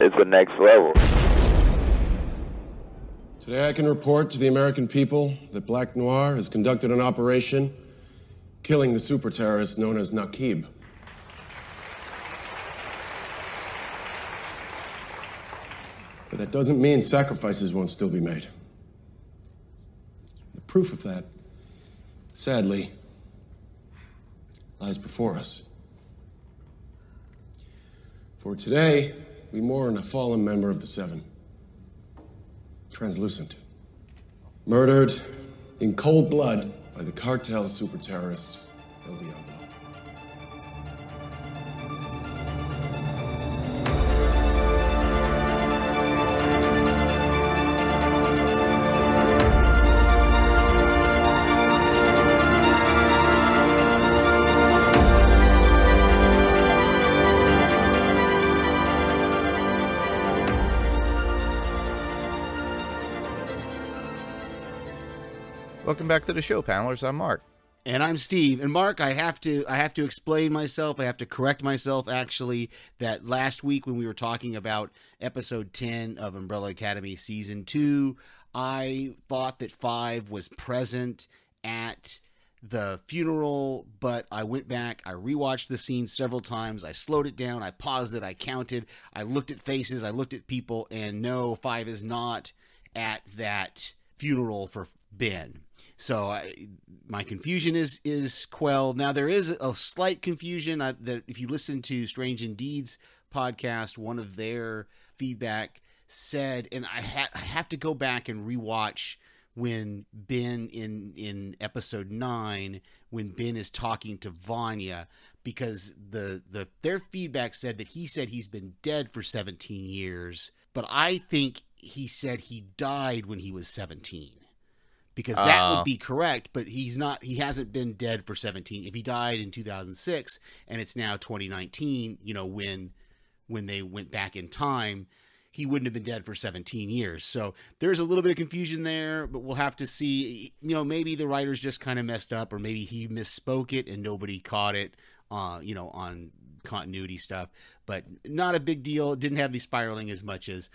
It's the next level. Today I can report to the American people that Black Noir has conducted an operation killing the super terrorist known as Nakib. But that doesn't mean sacrifices won't still be made. The proof of that, sadly, lies before us. For today, we mourn a fallen member of the Seven, Translucent. Murdered in cold blood by the cartel super terrorist El Diablo. Back to the show, panelers. I'm Mark. And I'm Steve. And Mark, I have to I have to explain myself. I have to correct myself actually that last week when we were talking about episode 10 of Umbrella Academy season 2, I thought that 5 was present at the funeral, but I went back, I rewatched the scene several times, I slowed it down, I paused it, I counted, I looked at faces, I looked at people, and no, 5 is not at that funeral for Ben. So I, my confusion is is quelled. Now there is a slight confusion I, that if you listen to Strange Indeeds podcast, one of their feedback said, and I, ha- I have to go back and rewatch when Ben in in episode nine when Ben is talking to Vanya because the the their feedback said that he said he's been dead for 17 years, but I think he said he died when he was 17 because that Oh. would be correct but he's not he hasn't been dead for 17 if he died in 2006 and it's now 2019 you know when when they went back in time he wouldn't have been dead for 17 years. So there's a little bit of confusion there but we'll have to see. You know maybe the writers just kind of messed up or maybe he misspoke it and nobody caught it uh you know on continuity stuff but not a big deal. It didn't have me spiraling as much as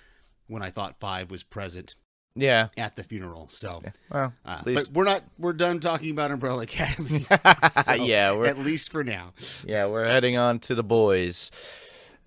when i thought five was present Yeah. at the funeral so Well, uh, but we're not. We're done talking about Umbrella Academy. So, Yeah, we're- at least for now. yeah, we're heading on to the boys.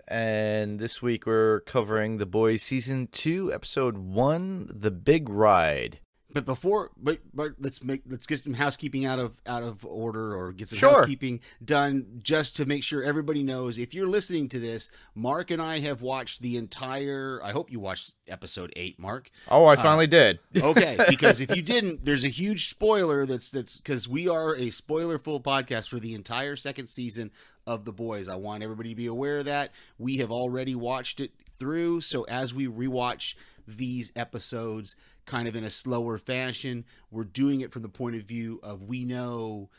And this week we're covering The Boys season 2, episode 1, The Big Ride. But before, but but let's make let's get some housekeeping out of out of order or get some Sure. housekeeping done just to make sure everybody knows. If you're listening to this, Mark and I have watched the entire. I hope you watched episode eight, Mark. Oh, I uh, finally did. Okay, because if you didn't, there's a huge spoiler that's that's because we are a spoiler full podcast for the entire second season of The Boys. I want everybody to be aware of that. We have already watched it through, so as we rewatch these episodes kind of in a slower fashion, we're doing it from the point of view of we know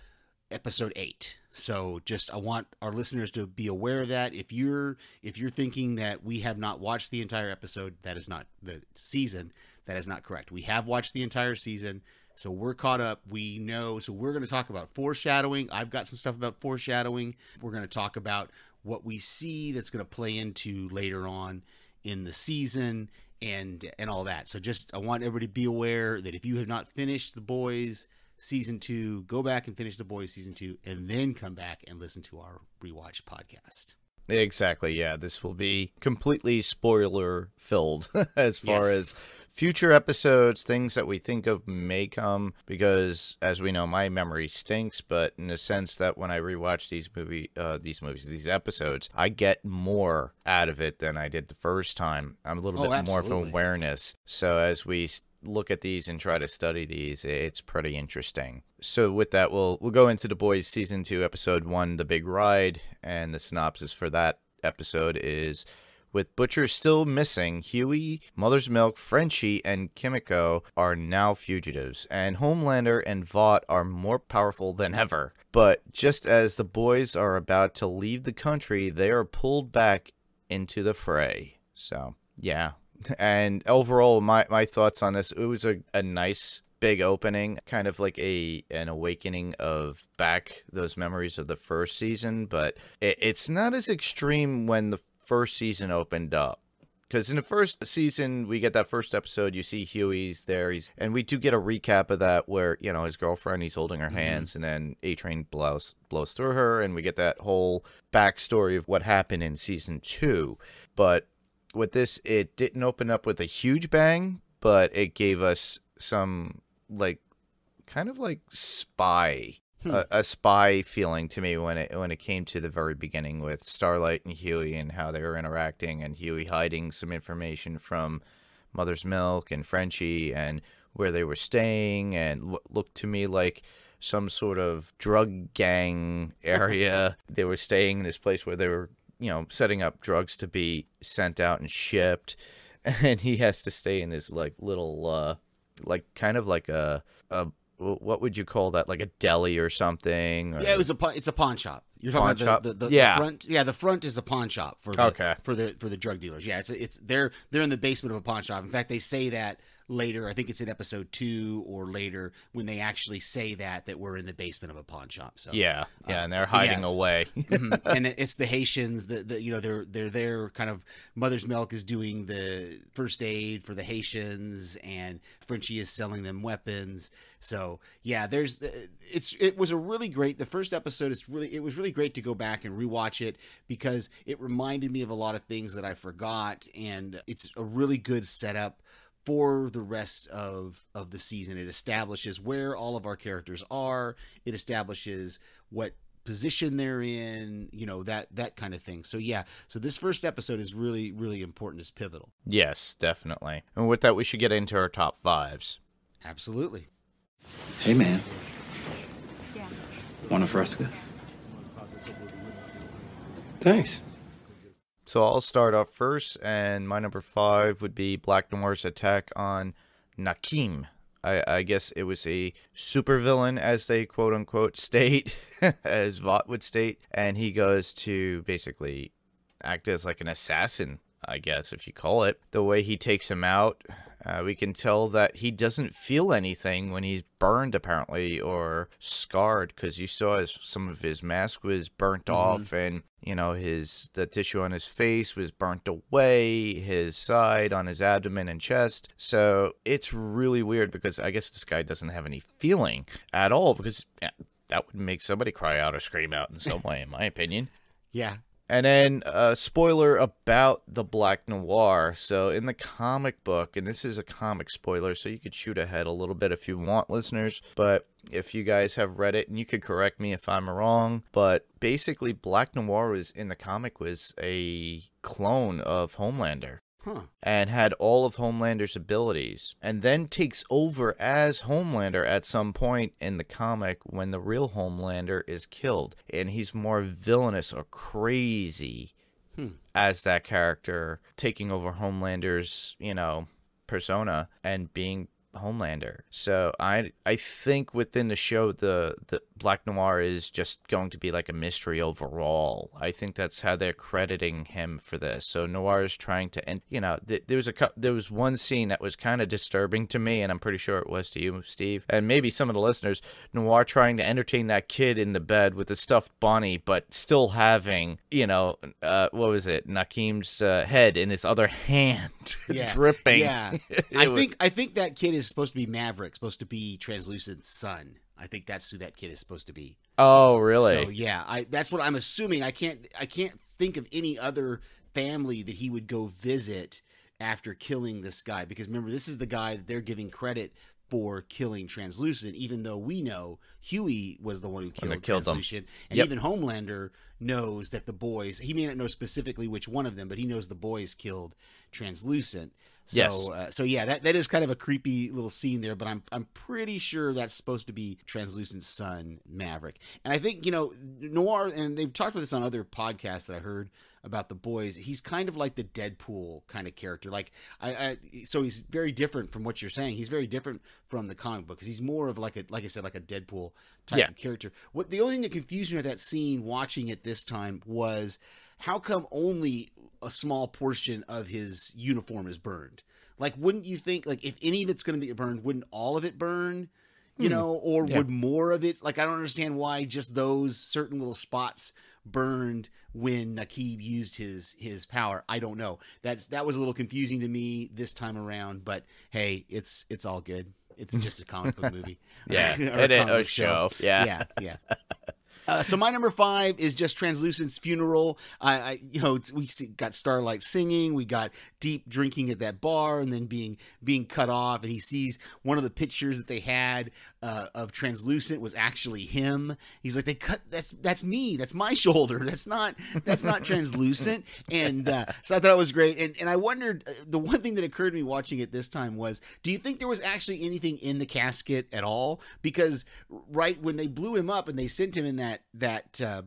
episode 8. So just I want our listeners to be aware of that. If you're if you're thinking that we have not watched the entire episode, that is not the season. That is not correct. We have watched the entire season. So we're caught up. We know. So we're going to talk about foreshadowing. I've got some stuff about foreshadowing. We're going to talk about what we see that's going to play into later on in the season and and all that. So just I want everybody to be aware that if you have not finished the boys season 2, go back and finish the boys season 2 and then come back and listen to our rewatch podcast. Exactly. Yeah, this will be completely spoiler filled as far Yes. as future episodes, things that we think of may come because as we know my memory stinks, but in the sense that when I rewatch these movie uh these movies, these episodes, I get more out of it than I did the first time. I'm a little Oh, bit more of awareness. So as we look at these and try to study these, it's pretty interesting. So with that, we'll we'll go into the boys season two, episode one, the big ride, and the synopsis for that episode is. With Butcher still missing, Hughie, Mother's Milk, Frenchie, and Kimiko are now fugitives, and Homelander and Vought are more powerful than ever. But just as the boys are about to leave the country, they are pulled back into the fray. So, yeah. And overall, my, my thoughts on this, it was a, a nice big opening, kind of like a an awakening of back those memories of the first season, but it, it's not as extreme when the first season opened up. Because in the first season, we get that first episode. You see Hughie's there, he's and we do get a recap of that where you know his girlfriend, he's holding her mm-hmm. hands, and then A Train blows blows through her, and we get that whole backstory of what happened in season two. But with this, it didn't open up with a huge bang, but it gave us some like kind of like spy a, a spy feeling to me when it when it came to the very beginning with Starlight and Hughie and how they were interacting and Hughie hiding some information from Mother's Milk and Frenchie and where they were staying and what looked to me like some sort of drug gang area. they were staying in this place where they were, you know, setting up drugs to be sent out and shipped. And he has to stay in this like little uh like kind of like a a what would you call that? Like a deli or something? Or... Yeah, it was a it's a pawn shop. You're talking Pawn about shop? the, the, the, Yeah. the front. Yeah, the front is a pawn shop for the, Okay. for the for the drug dealers. Yeah, it's it's they're they're in the basement of a pawn shop. In fact, they say that later. I think it's in episode two or later when they actually say that that we're in the basement of a pawn shop. So Yeah, yeah, and they're hiding yes. away. Mhm. and it's the Haitians that the, you know they're they're there kind of Mother's Milk is doing the first aid for the Haitians and Frenchie is selling them weapons. So yeah, there's it's it was a really great the first episode is really it was really great to go back and rewatch it because it reminded me of a lot of things that I forgot and it's a really good setup for the rest of of the season. It establishes where all of our characters are. It establishes what position they're in, you know, that that kind of thing. So yeah, so this first episode is really really important, is pivotal. yes, definitely. And with that, we should get into our top fives. Absolutely. Hey, man. Yeah. Want a fresca? Thanks. So I'll start off first, and my number five would be Black Noir's attack on Nakim. I, I guess it was a supervillain, as they quote unquote state, as Vought would state, and he goes to basically act as like an assassin, I guess, if you call it. The way he takes him out, uh, we can tell that he doesn't feel anything when he's burned, apparently, or scarred, because you saw as some of his mask was burnt off, and you know his the tissue on his face was burnt away, his side on his abdomen and chest. So it's really weird because I guess this guy doesn't have any feeling at all, because that would make somebody cry out or scream out in some way, in my opinion. Yeah. And then a spoiler about the Black Noir. So in the comic book, and this is a comic spoiler, so you could shoot ahead a little bit if you want, listeners. But if you guys have read it, and you could correct me if I'm wrong, but basically Black Noir was in the comic was a clone of Homelander Huh. and had all of Homelander's abilities, and then takes over as Homelander at some point in the comic when the real Homelander is killed, and he's more villainous or crazy hmm. as that character, taking over Homelander's, you know, persona and being Homelander. So I I think within the show the the Black Noir is just going to be like a mystery overall. I think that's how they're crediting him for this. So Noir is trying to and you know th- there was a there was one scene that was kind of disturbing to me and I'm pretty sure it was to you Steve and maybe some of the listeners Noir trying to entertain that kid in the bed with the stuffed bunny but still having you know uh, what was it Nakim's uh, head in his other hand Yeah. dripping Yeah. I was- think I think that kid is supposed to be Maverick, supposed to be Translucent's son. I think that's who that kid is supposed to be. Oh, really? So yeah, I that's what I'm assuming. I can't I can't think of any other family that he would go visit after killing this guy because remember this is the guy that they're giving credit for killing Translucent, even though we know Hughie was the one who killed, killed them. Translucent, and Yep. even Homelander knows that the boys. He may not know specifically which one of them, but he knows the boys killed Translucent. So, Yes. uh, so yeah, that, that is kind of a creepy little scene there, but I'm I'm pretty sure that's supposed to be Translucent son Maverick. And I think you know Noir, and they've talked about this on other podcasts that I heard about the boys. He's kind of like the Deadpool kind of character. Like I, I so he's very different from what you're saying. He's very different from the comic book because he's more of like a like I said like a Deadpool type Yeah. of character. What the only thing that confused me with that scene watching it this time was how come only a small portion of his uniform is burned? Like, wouldn't you think like if any of it's going to be burned, wouldn't all of it burn? You hmm. know, or Yeah. would more of it? Like, I don't understand why just those certain little spots burned when Nakib used his his power. I don't know. That's that was a little confusing to me this time around. But hey, it's it's all good. It's just a comic book movie. Yeah, Or it is a book show. Yeah. yeah, yeah. Uh, so my number five is just Translucent's funeral. I, I you know, it's, we see, got Starlight singing, we got Deep drinking at that bar, and then being being cut off. And he sees one of the pictures that they had uh, of Translucent was actually him. He's like, they cut that's that's me, that's my shoulder, that's not that's not Translucent. And uh, so I thought it was great. And and I wondered uh, the one thing that occurred to me watching it this time was, do you think there was actually anything in the casket at all? Because right when they blew him up and they sent him in that that uh,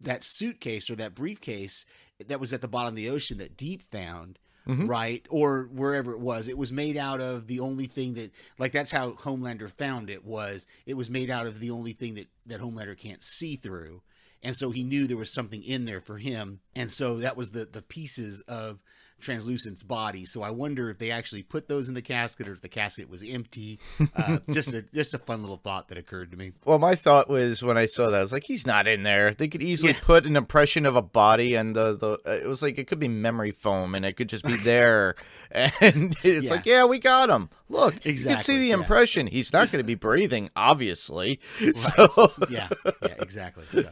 that suitcase or that briefcase that was at the bottom of the ocean that Deep found, Mhm. right, or wherever it was, it was made out of the only thing that like that's how Homelander found it was it was made out of the only thing that that Homelander can't see through. And so he knew there was something in there for him. And so that was the the pieces of Translucent's body. So I wonder if they actually put those in the casket or if the casket was empty. Uh, just a just a fun little thought that occurred to me. Well, my thought was when I saw that, I was like, he's not in there. They could easily Yeah. put an impression of a body, and the the uh, it was like it could be memory foam, and it could just be there. and it's Yeah. like, yeah, we got him. Look, exactly. you can see the yeah. impression. He's not going to be breathing, obviously. So yeah, yeah, exactly. So,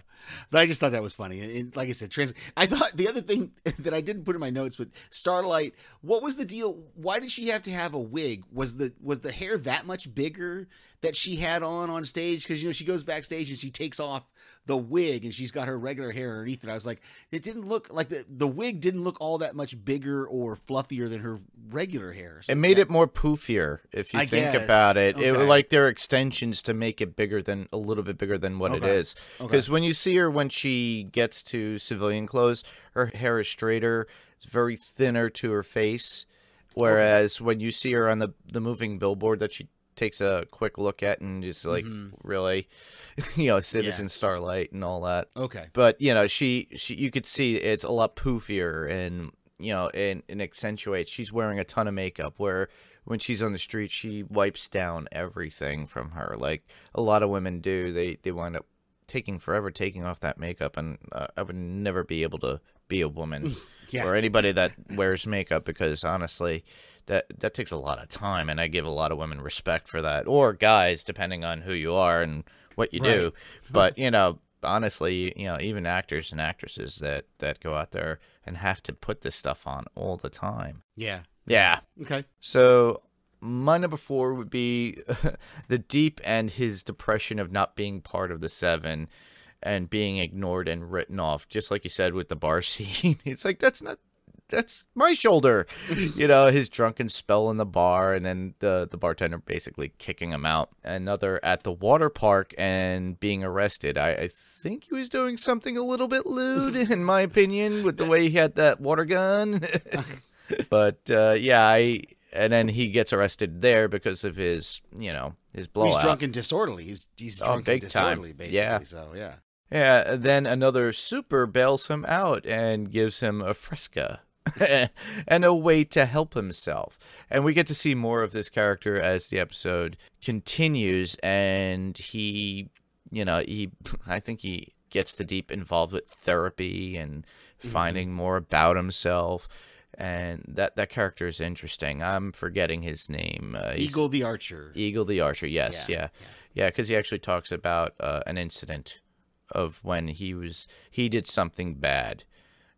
but I just thought that was funny, and, and like I said, trans. I thought the other thing that I didn't put in my notes, but Starlight, what was the deal? Why did she have to have a wig? Was the was the hair that much bigger that she had on on stage? Because you know she goes backstage and she takes off the wig and she's got her regular hair underneath it. I was like, it didn't look like the the wig didn't look all that much bigger or fluffier than her regular hair. It made it more poofier if you I think guess. about it. It Okay. like their extensions to make it bigger than a little bit bigger than what it Okay. is. Because when you see her when she gets to civilian clothes, her hair is straighter. It's very thinner to her face. Whereas when you see her on the the moving billboard that she takes a quick look at and is like really, you know, Citizen Starlight and all that. Okay. but you know she she you could see it's a lot poofier and you know and, and accentuates. She's wearing a ton of makeup where when she's on the street she wipes down everything from her. Like a lot of women do. They they wind up taking forever taking off that makeup and uh, i would never be able to be a woman Yeah. or anybody that wears makeup because honestly that that takes a lot of time and i give a lot of women respect for that or guys depending on who you are and what you do but you know honestly you know even actors and actresses that that go out there and have to put this stuff on all the time Yeah. yeah Okay. so my number four would be the deep and his depression of not being part of the seven and being ignored and written off just like you said with the bar scene it's like that's not that's my shoulder you know his drunken spell in the bar and then the the bartender basically kicking him out another at the water park and being arrested i, I think he was doing something a little bit lewd in my opinion with the way he had that water gun but uh, yeah i and then he gets arrested there because of his you know his blowout He's drunk and disorderly. He's he's Oh, drunk big and time. basically. Yeah. So yeah. Yeah, then another super bails him out and gives him a fresca and a way to help himself. And we get to see more of this character as the episode continues and he, you know, he I think he gets the deep involved with therapy and finding more about himself. And that that character is interesting. I'm forgetting his name. Uh, Eagle the Archer. Eagle the Archer, yes, Yeah, yeah, yeah, because he actually talks about uh, an incident of when he was he did something bad.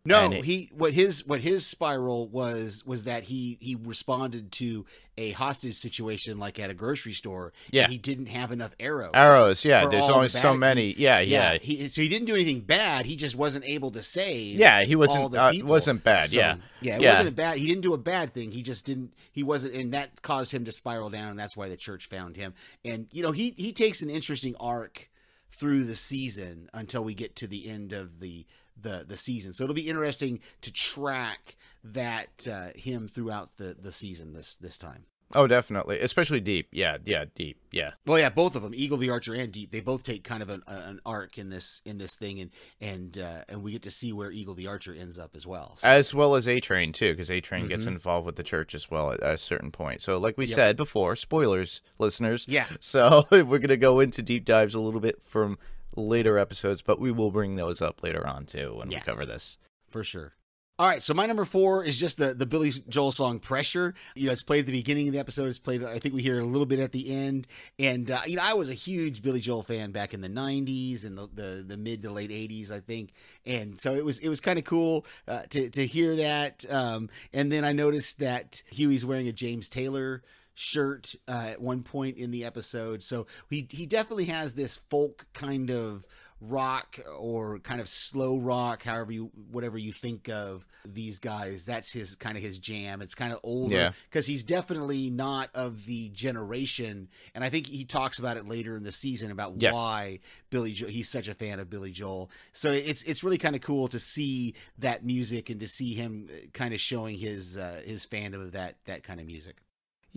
No, it- he what his what his spiral was was that he he responded to a hostage situation like at a grocery store. and Yeah. he didn't have enough arrows. Arrows, yeah. There's only the so many. Yeah, yeah, He, so he didn't do anything bad. He just wasn't able to save. yeah. He wasn't the uh, wasn't bad. So, yeah, yeah. It Yeah. wasn't a bad. He didn't do a bad thing. He just didn't. He wasn't, and that caused him to spiral down, and that's why the church found him. And you know, he he takes an interesting arc through the season until we get to the end of the the the season. So it'll be interesting to track that uh, him throughout the the season this this time. Oh, definitely, especially deep. Yeah, yeah, deep. Yeah. Well, yeah, both of them, Eagle the Archer and Deep, they both take kind of an, an arc in this in this thing, and and uh, and we get to see where Eagle the Archer ends up as well. So. As well as A Train too, because A Train gets Mhm. involved with the church as well at, at a certain point. So, like we Yep. said before, spoilers, listeners. Yeah. So we're gonna go into deep dives a little bit from later episodes, but we will bring those up later on too when Yeah. we cover this. for sure. All right, so my number four is just the the Billy Joel song "Pressure." You know, it's played at the beginning of the episode. It's played, I think we hear a little bit at the end. And uh, you know, I was a huge Billy Joel fan back in the '90s and the the, the mid to late '80s, I think. And so it was it was kind of cool uh, to to hear that. Um, and then I noticed that Hughie's wearing a James Taylor shirt uh, at one point in the episode. So he he definitely has this folk kind of rock or kind of slow rock, however you whatever you think of these guys. That's his kind of his jam. It's kind of older Yeah. because he's definitely not of the generation. And I think he talks about it later in the season about Yes. why Billy Joel he's such a fan of Billy Joel. So it's it's really kind of cool to see that music and to see him kind of showing his uh, his fandom of that that kind of music.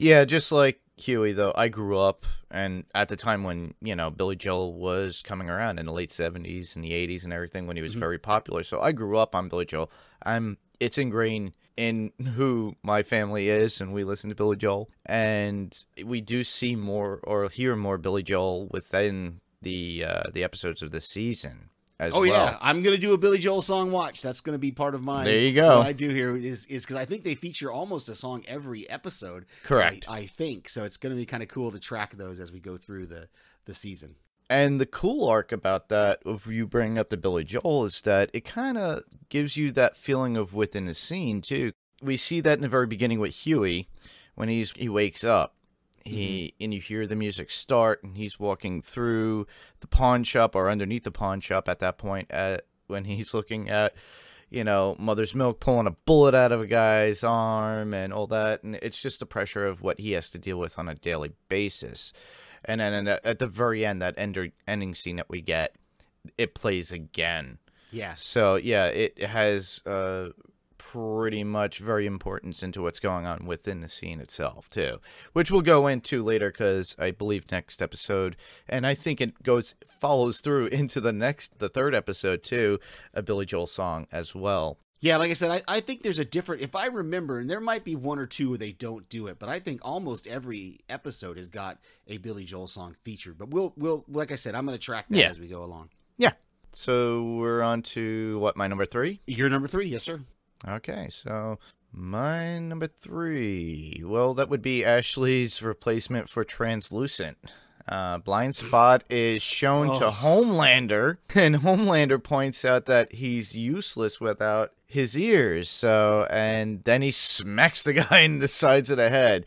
Yeah, just like Hughie, though, I grew up, and at the time when you know Billy Joel was coming around in the late '70s and the '80s and everything, when he was Mhm. very popular. So I grew up on Billy Joel. I'm it's ingrained in who my family is, and we listen to Billy Joel, and we do see more or hear more Billy Joel within the uh, the episodes of the season as Oh well. yeah, I'm gonna do a Billy Joel song watch. That's gonna be part of my. There you go. What I do here is is because I think they feature almost a song every episode. Correct. I, I think so. It's gonna be kind of cool to track those as we go through the the season. And the cool arc about that, of you bringing up the Billy Joel, is that it kind of gives you that feeling of within a scene too. We see that in the very beginning with Hughie, when he's he wakes up, he and you hear the music start, and he's walking through the pawn shop or underneath the pawn shop at that point. At when he's looking at, you know, Mother's Milk pulling a bullet out of a guy's arm and all that, and it's just the pressure of what he has to deal with on a daily basis. And then at at the very end, that ender, ending scene that we get, it plays again. Yeah. So yeah, it has uh, pretty much very importance into what's going on within the scene itself too, which we'll go into later because I believe next episode, and I think it goes follows through into the next, the third episode too, a Billy Joel song as well. Yeah, like I said, I, I think there's a different. If I remember, and there might be one or two where they don't do it, but I think almost every episode has got a Billy Joel song featured. But we'll we'll like I said, I'm going to track that Yeah. as we go along. Yeah. So we're on to what my number three. You're number three, yes sir. Okay, so my number three. Well, that would be Ashley's replacement for Translucent. Uh, Blind Spot is shown to Oh. Homelander, and Homelander points out that he's useless without his ears. So, and then he smacks the guy in the sides of the head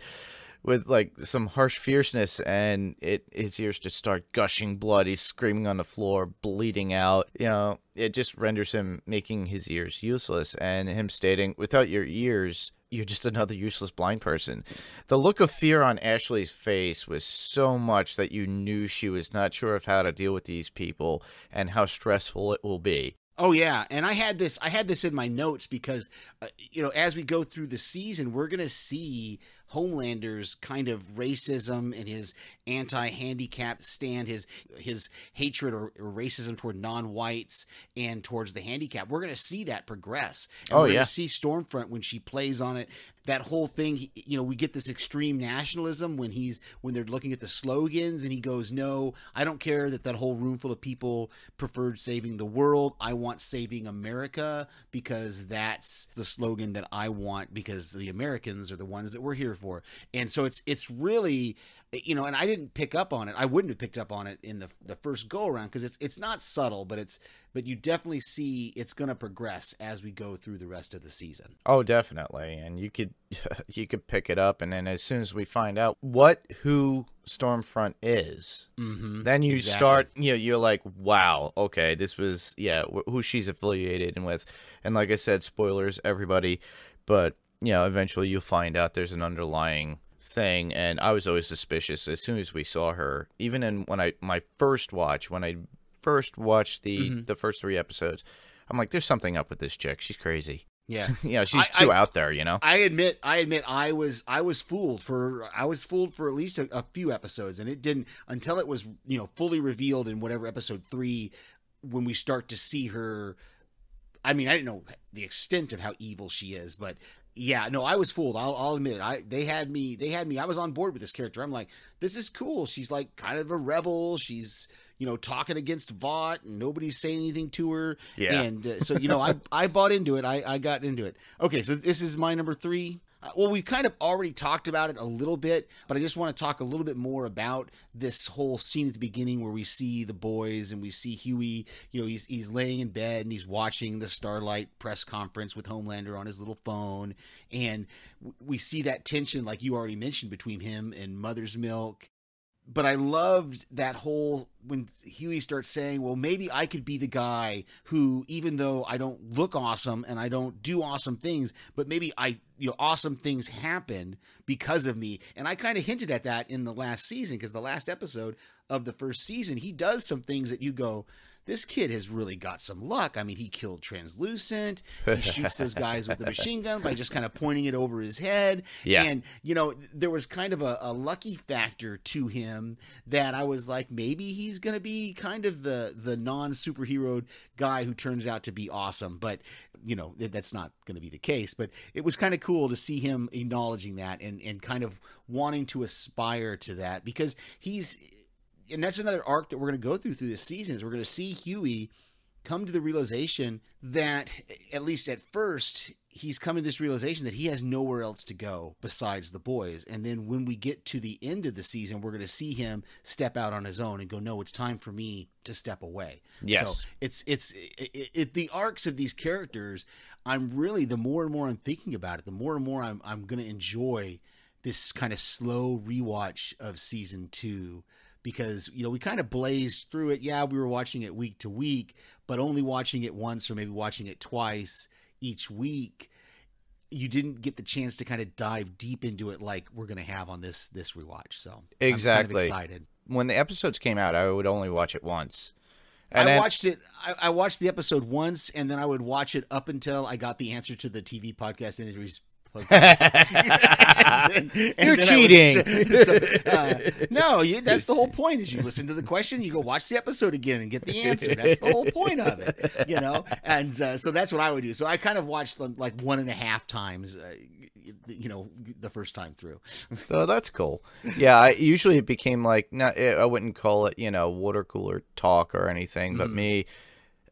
with like some harsh fierceness, and it his ears just start gushing blood. He's screaming on the floor, bleeding out. You know, it just renders him making his ears useless, and him stating, "Without your ears." You're just another useless blind person. The look of fear on Ashley's face was so much that you knew she was not sure of how to deal with these people and how stressful it will be. Oh yeah, and I had this I had this in my notes because uh, you know as we go through the season we're going to see Homelander's kind of racism and his anti-handicap stand his his hatred or, or racism toward non-whites and towards the handicap. We're going to see that progress. And Oh, we're yeah. see Stormfront when she plays on it that whole thing you know we get this extreme nationalism when he's when they're looking at the slogans and he goes no i don't care that that whole room full of people preferred saving the world i want saving america because that's the slogan that i want because the americans are the ones that we're here for and so it's it's really you know and i didn't pick up on it i wouldn't have picked up on it in the the first go around because it's it's not subtle but it's but you definitely see it's going to progress as we go through the rest of the season Oh, definitely. And you could you could pick it up and then as soon as we find out what who Stormfront is, mm-hmm. then you Exactly. start you know you're like, "Wow, okay, this was yeah, wh- who she's affiliated with." And like I said, spoilers everybody, but you know, eventually you'll find out there's an underlying thing and I was always suspicious as soon as we saw her. Even in when I my first watch, when I first watched the Mhm. the first 3 episodes, I'm like there's something up with this chick. She's crazy. Yeah. you know, she's I- too I- out there. You know. I admit, I admit, I was, I was fooled for, I was fooled for at least a, a few episodes, and it didn't until it was, you know, fully revealed in whatever episode three, when we start to see her. I mean, I didn't know the extent of how evil she is, but yeah, no, I was fooled. I'll, I'll admit it. I they had me, they had me. I was on board with this character. I'm like, this is cool. She's like kind of a rebel. She's you know talking against Vought, and nobody's saying anything to her. Yeah. And uh, so you know, I I bought into it. I I got into it. Okay, so this is my number three. Well, we've kind of already talked about it a little bit, but I just want to talk a little bit more about this whole scene at the beginning where we see the boys and we see Hughie. You know, he's he's laying in bed and he's watching the Starlight press conference with Homelander on his little phone, and we see that tension, like you already mentioned, between him and Mother's Milk but I loved that whole when Hughie starts saying, "Well, maybe I could be the guy who, even though I don't look awesome and I don't do awesome things, but maybe I, you know, awesome things happen because of me." And I kind of hinted at that in the last season because the last episode of the first season, he does some things that you go, "This kid has really got some luck." I mean, he killed Translucent. He shoots those guys with the machine gun by just kind of pointing it over his head. Yeah. And you know, there was kind of a, a lucky factor to him that I was like, maybe he's gonna be kind of the the non superhero guy who turns out to be awesome. But you know, that's not gonna be the case. But it was kind of cool to see him acknowledging that and and kind of wanting to aspire to that because he's and that's another arc that we're going to go through through this season is we're going to see Hughie come to the realization that at least at first he's coming to this realization that he has nowhere else to go besides the boys. And then when we get to the end of the season we're going to see him step out on his own and go no it's time for me to step away. Yes. so it's it's it, it, it, the arcs of these characters i'm really the more and more i'm thinking about it the more and more i'm, I'm going to enjoy this kind of slow rewatch of season two because you know we kind of blazed through it yeah we were watching it week to week but only watching it once or maybe watching it twice each week you didn't get the chance to kind of dive deep into it like we're going to have on this this rewatch so I'm kind of Exactly. excited When the episodes came out, I would only watch it once. I then- watched it. I, I watched the episode once, and then I would watch it up until I got the answer to the TV podcast interviews. And and You're cheating. so, uh, no, you, that's the whole point. Is you listen to the question, you go watch the episode again and get the answer. That's the whole point of it, you know. And uh, so that's what I would do. So I kind of watched them like one and a half times, uh, you know, the first time through. Oh, that's cool. Yeah, I usually it became like not. I wouldn't call it you know water cooler talk or anything, but me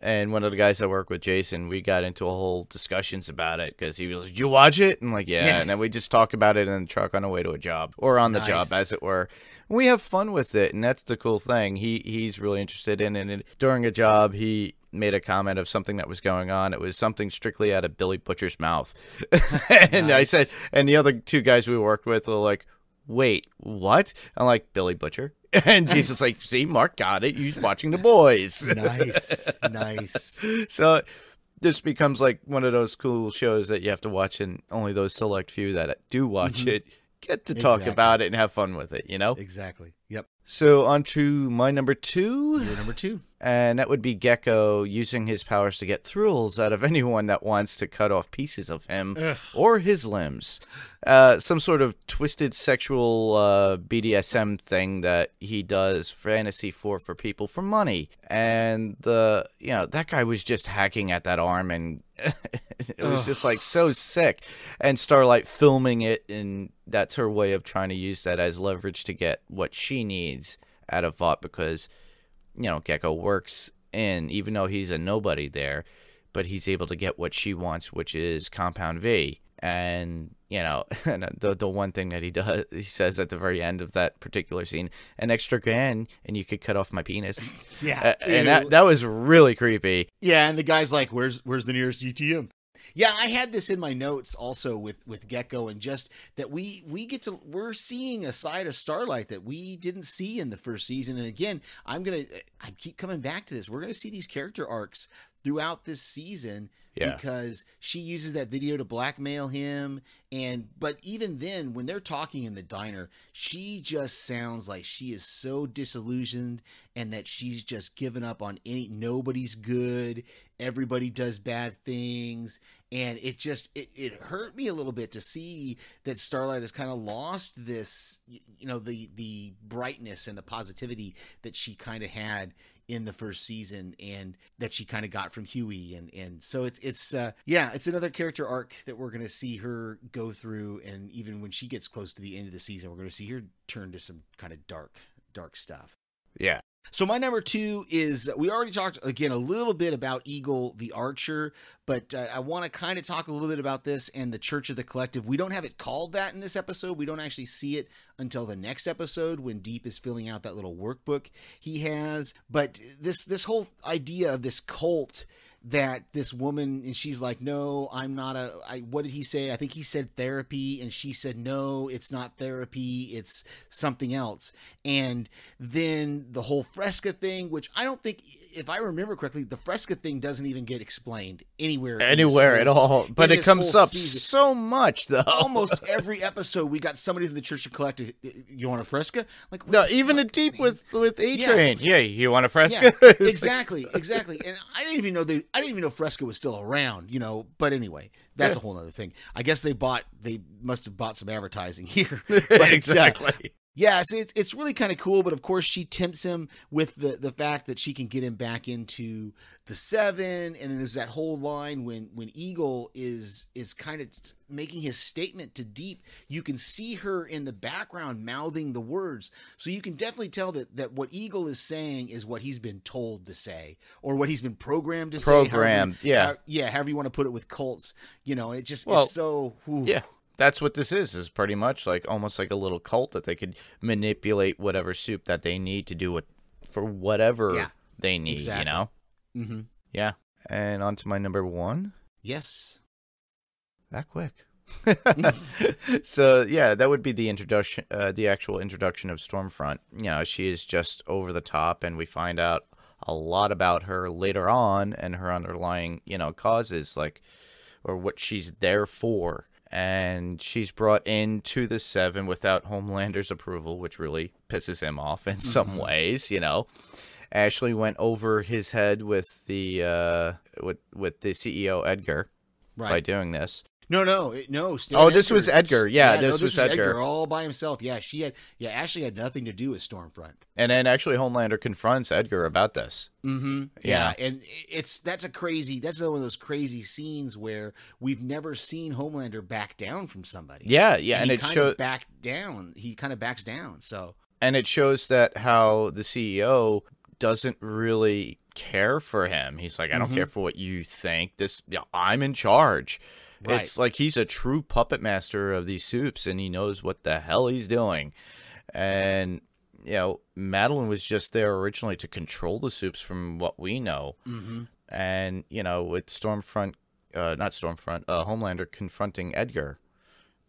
and one of the guys I work with, Jason, we got into a whole discussions about it because he was, "Did you watch it?" And I'm like, yeah. Yeah. and then we just talk about it in the truck on the way to a job or on the job, as it were. We have fun with it, and that's the cool thing. He he's really interested in it. And during a job, he made a comment of something that was going on. It was something strictly out of Billy Butcher's mouth, and I said, and the other two guys we worked with were like, "Wait, what?" I'm like, "Billy Butcher," and Jesus like, "See, Mark got it. He's watching the boys." nice, nice. so this becomes like one of those cool shows that you have to watch, and only those select few that do watch mm-hmm. it get to talk Exactly. about it and have fun with it. You know. Exactly. Yep. So on to my number two. You're number two. And that would be Gecko using his powers to get thrills out of anyone that wants to cut off pieces of him or his limbs. Uh, some sort of twisted sexual uh, BDSM thing that he does fantasy for for people for money. And the you know that guy was just hacking at that arm, and it was just like so sick. And Starlight filming it, and that's her way of trying to use that as leverage to get what she needs out of Vought because you know, Gecko works in, even though he's a nobody there, but he's able to get what she wants, which is Compound V. And, you know, and the, the one thing that he does, he says at the very end of that particular scene, an extra grand and you could cut off my penis. Yeah. Uh, and that, that was really creepy. Yeah, and the guy's like, "Where's where's the nearest UTM?" Yeah, I had this in my notes also with with Gecko and just that we we get to we're seeing a side of Starlight that we didn't see in the first season. And again, I'm gonna I keep coming back to this. We're gonna see these character arcs throughout this season Yeah. because she uses that video to blackmail him and but even then when they're talking in the diner she just sounds like she is so disillusioned and that she's just given up on any nobody's good everybody does bad things and it just it, it hurt me a little bit to see that starlight has kind of lost this you know the the brightness and the positivity that she kind of had in the first season and that she kind of got from Hughie and and so it's it's uh yeah it's another character arc that we're going to see her go through and even when she gets close to the end of the season we're going to see her turn to some kind of dark dark stuff Yeah. So my number two is we already talked again a little bit about Eagle the Archer, but uh, I want to kind of talk a little bit about this and the Church of the Collective. We don't have it called that in this episode. We don't actually see it until the next episode when Deep is filling out that little workbook he has. But this this whole idea of this cult that this woman and she's like no i'm not a I, what did he say i think he said therapy and she said no it's not therapy it's something else and then the whole fresca thing which i don't think if i remember correctly the fresca thing doesn't even get explained anywhere Anywhere at all. But it comes up season. so much, though. almost every episode we got somebody from the church of collective you want a fresca like No, even a deep with with A Yeah. Train. Yeah. you want a Yeah? It's like- exactly, exactly. And I didn't even know they. I didn't even know Fresca was still around. You know, but anyway, that's Yeah. a whole other thing. I guess they bought. They must have bought some advertising here. But, uh, exactly. Yeah, so it's it's really kind of cool. But of course, she tempts him with the the fact that she can get him back into the seven, and then there's that whole line when when Eagle is is kind of t- making his statement to Deep. You can see her in the background mouthing the words, so you can definitely tell that that what Eagle is saying is what he's been told to say, or what he's been programmed to say. Programmed, yeah. how- yeah, however you want to put it with cults, you know. And it just Well, it's so whew. Yeah. That's what this is, is pretty much like almost like a little cult that they could manipulate whatever supe that they need to do it for whatever Yeah, they need, exactly. you know? hmm Yeah. And on to my number one. Yes. That quick. so yeah, that would be the introduction, uh, the actual introduction of Stormfront. You know, she is just over the top, and we find out a lot about her later on and her underlying, you know, causes, like, or what she's there for. And she's brought into the Seven without Homelander's approval, which really pisses him off in some ways, you know. Ashley went over his head with the uh, with with the CEO Edgar by doing this. No, no, it- no. Stan Oh, this was Edgar. Yeah, no, this this was was Edgar. all by himself. Yeah, she had. Yeah, Ashley had nothing to do with Stormfront. And then actually Homelander confronts Edgar about this. Mm-hmm. Yeah. Yeah. and it's that's a crazy. That's another one of those crazy scenes where we've never seen Homelander back down from somebody. Yeah, yeah, and, he it shows of backed down. He kind of backs down. So and it shows that how the CEO doesn't really care for him. He's like, I don't Mhm. care for what you think. This, yeah, I'm in charge. Right. It's like he's a true puppet master of these supes, and he knows what the hell he's doing. And you know, Madeline was just there originally to control the supes, from what we know. mm-hmm. and you know with stormfront uh not stormfront uh homelander confronting edgar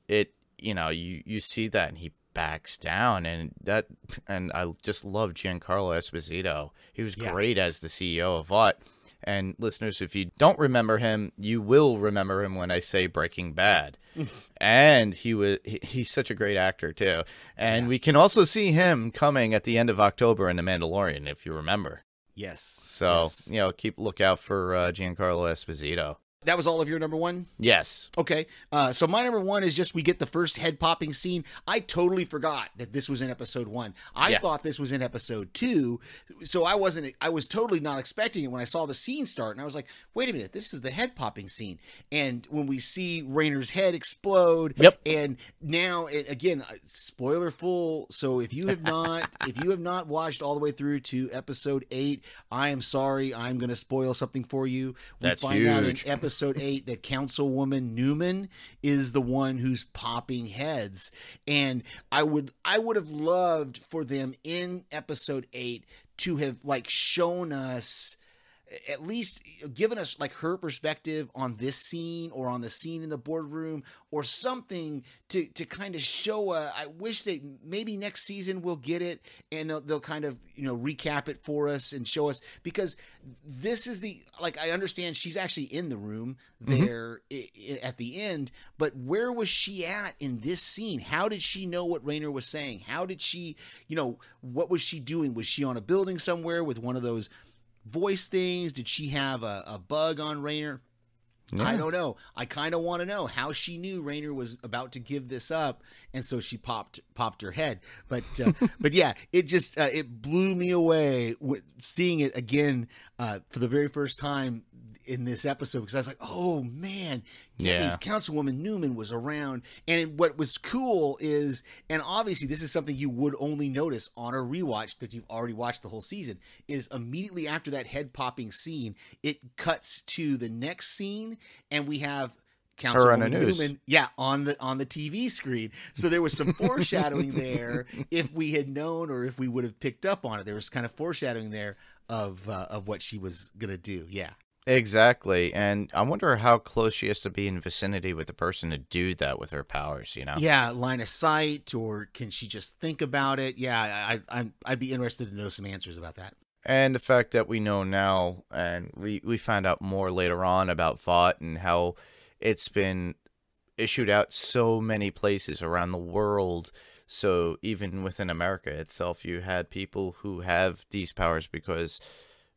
it you know you you see that and he backs down and that and i just love giancarlo esposito he was Yeah. great as the ceo of vought and listeners if you don't remember him you will remember him when i say breaking bad and he was he, he's such a great actor too and we can also see him coming at the end of october in the mandalorian if you remember yes. so yes. you know, keep lookout for uh, Giancarlo Esposito. That was all of your number one. Yes, Okay, uh, so my number one is just we get the first head popping scene. I totally forgot that this was in episode one. I Yeah. thought this was in episode two, so I wasn't. I was totally not expecting it when I saw the scene start, and I was like, "Wait a minute, this is the head popping scene." And when we see Raynor's head explode, Yep. and now and again, uh, spoiler full. So if you have not, if you have not watched all the way through to episode eight, I am sorry. I'm going to spoil something for you. We That's find out in huge. Episode eight that Councilwoman Neuman is the one who's popping heads, and I would I would have loved for them in episode eight to have like shown us at least given us like her perspective on this scene or on the scene in the boardroom or something to to kind of show a I wish that maybe next season we'll get it and they'll, they'll kind of you know recap it for us and show us because this is the like I understand she's actually in the room mm-hmm. there i i at the end but where was she at in this scene? How did she know what Raynor was saying? How did she you know what was she doing? Was she on a building somewhere with one of those voice things did she have a, a bug on Raynor I don't know. I kind of want to know how she knew Raynor was about to give this up, and so she popped popped her head. But uh, but yeah, it just uh, it blew me away seeing it again uh, for the very first time in this episode because I was like, oh man, yeah. Yeah. Councilwoman Neuman was around. And what was cool is, and obviously this is something you would only notice on a rewatch that you've already watched the whole season, is immediately after that head popping scene, it cuts to the next scene, and we have. Her on the Councilwoman. Neuman, yeah, on the on the TV screen. So there was some foreshadowing there. If we had known, or if we would have picked up on it, there was kind of foreshadowing there of uh, of what she was gonna do. Yeah, Exactly. And I wonder how close she has to be in vicinity with the person to do that with her powers, you know? Yeah, line of sight, or can she just think about it? Yeah, I, I, I'd be interested to know some answers about that. And the fact that we know now, and we, we found out more later on about Vought and how it's been issued out so many places around the world. So even within America itself, you had people who have these powers because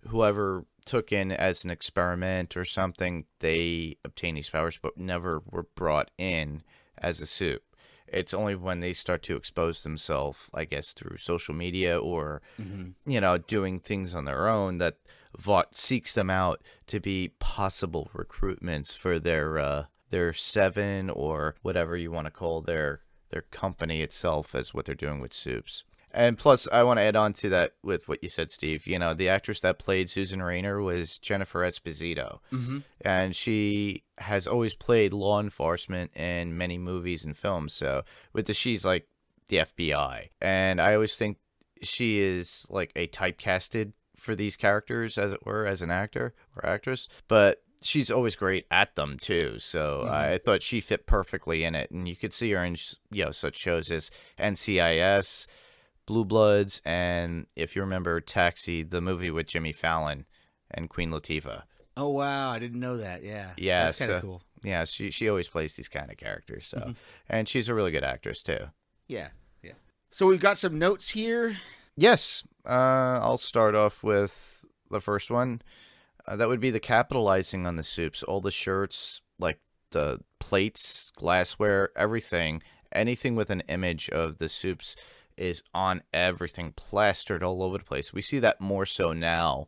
whoever took in as an experiment or something, they obtain these powers, but never were brought in as a supe. It's only when they start to expose themselves, I guess, through social media or, you know, doing things on their own that Vought seeks them out to be possible recruitments for their uh, their seven or whatever you want to call their their company itself as what they're doing with supes. And plus, I want to add on to that with what you said, Steve. You know, the actress that played Susan Raynor was Jennifer Esposito, Mm-hmm. and she has always played law enforcement in many movies and films. So with the she's like the FBI, and I always think she is like a typecasted for these characters, as it were, as an actor or actress. But she's always great at them too. So I thought she fit perfectly in it, and you could see her in you know such shows as NCIS. Blue Bloods, and if you remember Taxi, the movie with Jimmy Fallon and Queen Latifah. Oh wow, I didn't know that. Yeah, Yeah, that's kind of so- cool. Yeah, she she always plays these kind of characters. So, Mm-hmm. and she's a really good actress too. Yeah, yeah. So we've got some notes here. Yes, uh, I'll start off with the first one. Uh, that would be the capitalizing on the supes. All the shirts, like the plates, glassware, everything, anything with an image of the supes is on everything, plastered all over the place. We see that more so now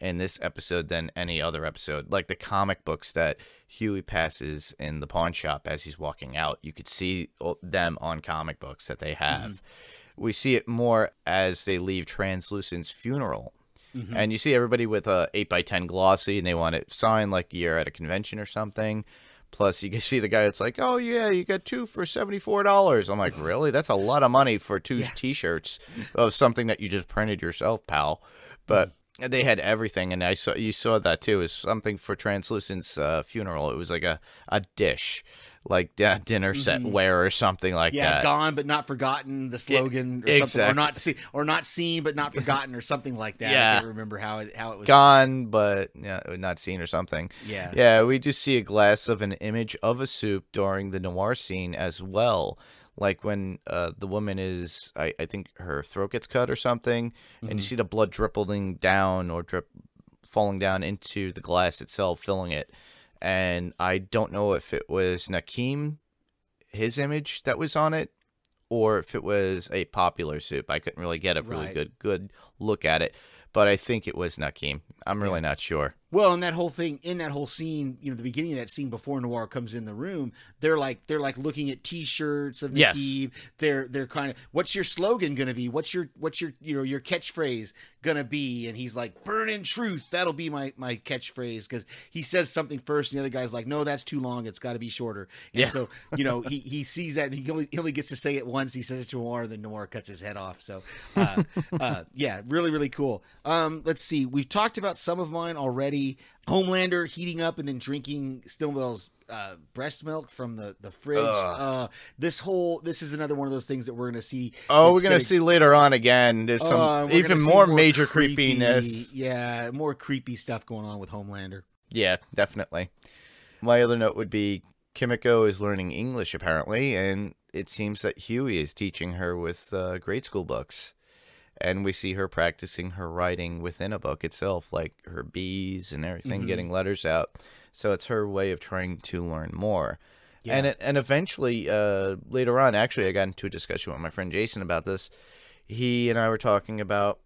in this episode than any other episode. Like the comic books that Hughie passes in the pawn shop as he's walking out, you could see them on comic books that they have. Mm-hmm. We see it more as they leave Translucent's funeral. Mm-hmm. And you see everybody with a 8x10 glossy and they want it signed like you're at a convention or something. Plus, you can see the guy that's like, oh, yeah, you got two for $74. I'm like, really? That's a lot of money for two t shirts of something that you just printed yourself, pal. But they had everything. And I saw you saw that too. It was something for Translucent's uh, funeral. It was like a, a dish, like di- dinner set ware or something like that. Yeah, that. gone but not forgotten. The slogan, or something, or not see, or not seen but not forgotten, or something like that. I Yeah. can't remember how it how it was. Gone, but yeah, not seen or something. Yeah. Yeah, we do see a glass of an image of a supe during the noir scene as well. Like when uh, the woman is, I, I think her throat gets cut or something, and you see the blood dripping down or drip falling down into the glass itself, filling it. And I don't know if it was Nakim, his image that was on it, or if it was a popular supe. I couldn't really get a really Right. good good look at it, but I think it was Nakim. I'm really not sure. Well, in that whole thing, in that whole scene, you know, the beginning of that scene before Noir comes in the room, they're like they're like looking at T-shirts of Yes. Nakeem. They're they're kind of, what's your slogan gonna be? What's your what's your you know your catchphrase gonna be? And he's like, "Burn in truth." That'll be my my catchphrase because he says something first, and the other guy's like, "No, that's too long. It's got to be shorter." And Yeah. so you know he he sees that, and he only, he only gets to say it once. He says it to Noir, and then Noir cuts his head off. So uh, uh, yeah, really really cool. Um, let's see. We've talked about some of mine already. Homelander heating up and then drinking Stillwell's uh, breast milk from the the fridge. Uh, this whole this is another one of those things that we're gonna see. Oh, we're It's gonna, see later on again. There's some Uh, even gonna more, major creepy- creepiness. Yeah, more creepy stuff going on with Homelander. Yeah, definitely. My other note would be Kimiko is learning English apparently, and it seems that Hughie is teaching her with uh, grade school books. And we see her practicing her writing within a book itself, like her B's and everything, Mhm. getting letters out. So it's her way of trying to learn more. Yeah. And it, and eventually, uh, later on, actually, I got into a discussion with my friend Jason about this. He and I were talking about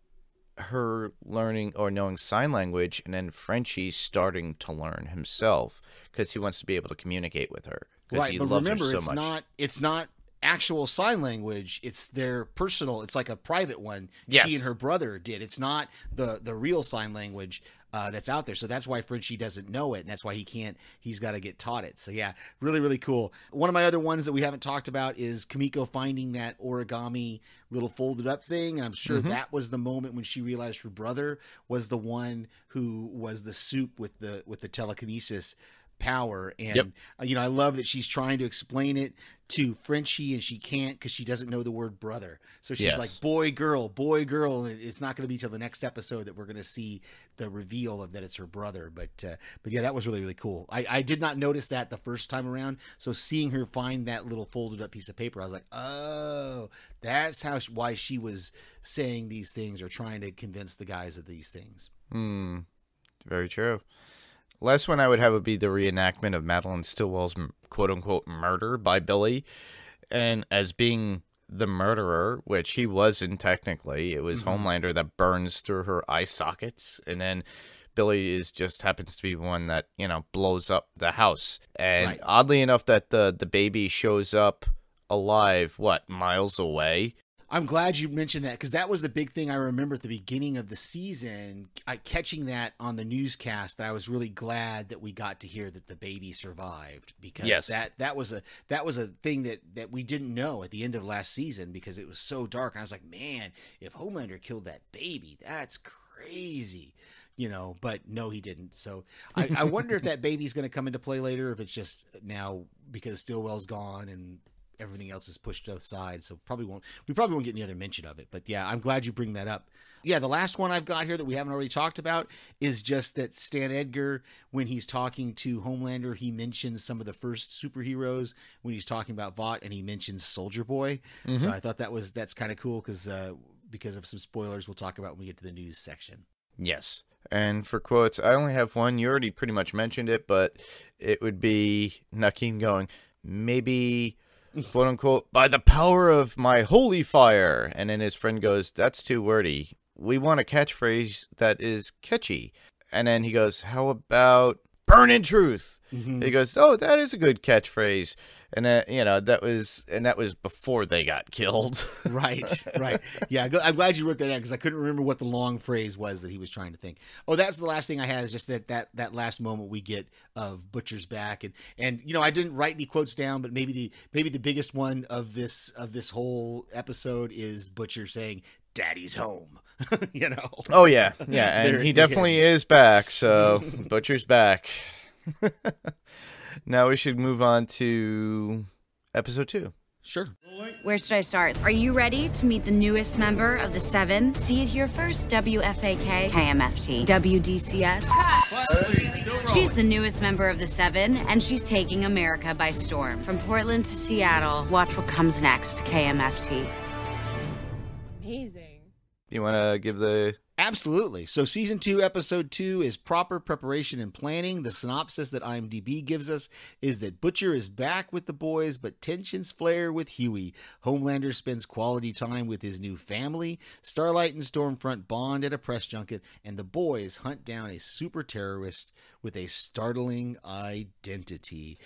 her learning or knowing sign language, and then Frenchie starting to learn himself because he wants to be able to communicate with her because right, he but loves remember, her so it's much. not it's not actual sign language. It's their personal. It's like a private one. Yes. She and her brother did. It's not the the real sign language. Uh, that's out there, so that's why Frenchie doesn't know it, and that's why he can't. He's got to get taught it. So yeah, really, really cool. One of my other ones that we haven't talked about is Kimiko finding that origami little folded up thing, and I'm sure Mhm. that was the moment when she realized her brother was the one who was the supe with the with the telekinesis power and Yep. uh, you know i love that she's trying to explain it to frenchie and she can't because she doesn't know the word brother so she's Yes. like boy girl boy girl and it's not going to be till the next episode that we're going to see the reveal of that it's her brother but uh, but yeah that was really really cool I, I did not notice that the first time around so seeing her find that little folded up piece of paper i was like oh that's how why she was saying these things or trying to convince the guys of these things Hmm. Very true. Last one I would have would be the reenactment of Madeline Stillwell's quote unquote murder by Billy. And as being the murderer, which he wasn't technically, it was Mhm. Homelander that burns through her eye sockets. And then Billy is just happens to be one that, you know, blows up the house. And Right. oddly enough that the, the baby shows up alive, what, miles away? I'm glad you mentioned that because that was the big thing I remember at the beginning of the season. I catching that on the newscast. That I was really glad that we got to hear that the baby survived because Yes. that that was a that was a thing that that we didn't know at the end of last season because it was so dark. And I was like, man, if Homelander killed that baby, that's crazy. You know, but no, he didn't. So I, I wonder if that baby's going to come into play later. If it's just now because Stillwell's gone and everything else is pushed aside. So probably won't. We probably won't get any other mention of it. But yeah, I'm glad you bring that up. Yeah, the last one I've got here that we haven't already talked about is just that Stan Edgar, when he's talking to Homelander, he mentions some of the first superheroes when he's talking about Vought, and he mentions Soldier Boy. So I thought that was that's kind of cool because uh, because of some spoilers we'll talk about when we get to the news section. Yes. And for quotes, I only have one. You already pretty much mentioned it, but it would be Nakim going, maybe, quote unquote, by the power of my holy fire. And then his friend goes, that's too wordy. We want a catchphrase that is catchy. And then he goes, how about burn in truth? Mm-hmm. He goes, oh, that is a good catchphrase. And then, you know, that was, and that was before they got killed. right, right. Yeah, I'm glad you wrote that down because I couldn't remember what the long phrase was that he was trying to think. Oh, that's the last thing I had is just that that that last moment we get of Butcher's back, and and you know I didn't write any quotes down, but maybe the maybe the biggest one of this of this whole episode is Butcher saying, "Daddy's home." you know. Oh yeah, yeah, and he they're definitely is back. So Butcher's back. now we should move on to episode two. Sure. Where should I start? Are you ready to meet the newest member of the Seven? See it here first. WFAK, KMFT, WDCS. She's the newest member of the Seven, and she's taking America by storm. From Portland to Seattle, watch what comes next. KMFT. Amazing. You want to give the Absolutely. So, season two, episode two is proper preparation and planning. The synopsis that IMDb gives us is that Butcher is back with the boys, but tensions flare with Hughie. Homelander spends quality time with his new family. Starlight and Stormfront bond at a press junket, and the boys hunt down a super terrorist with a startling identity.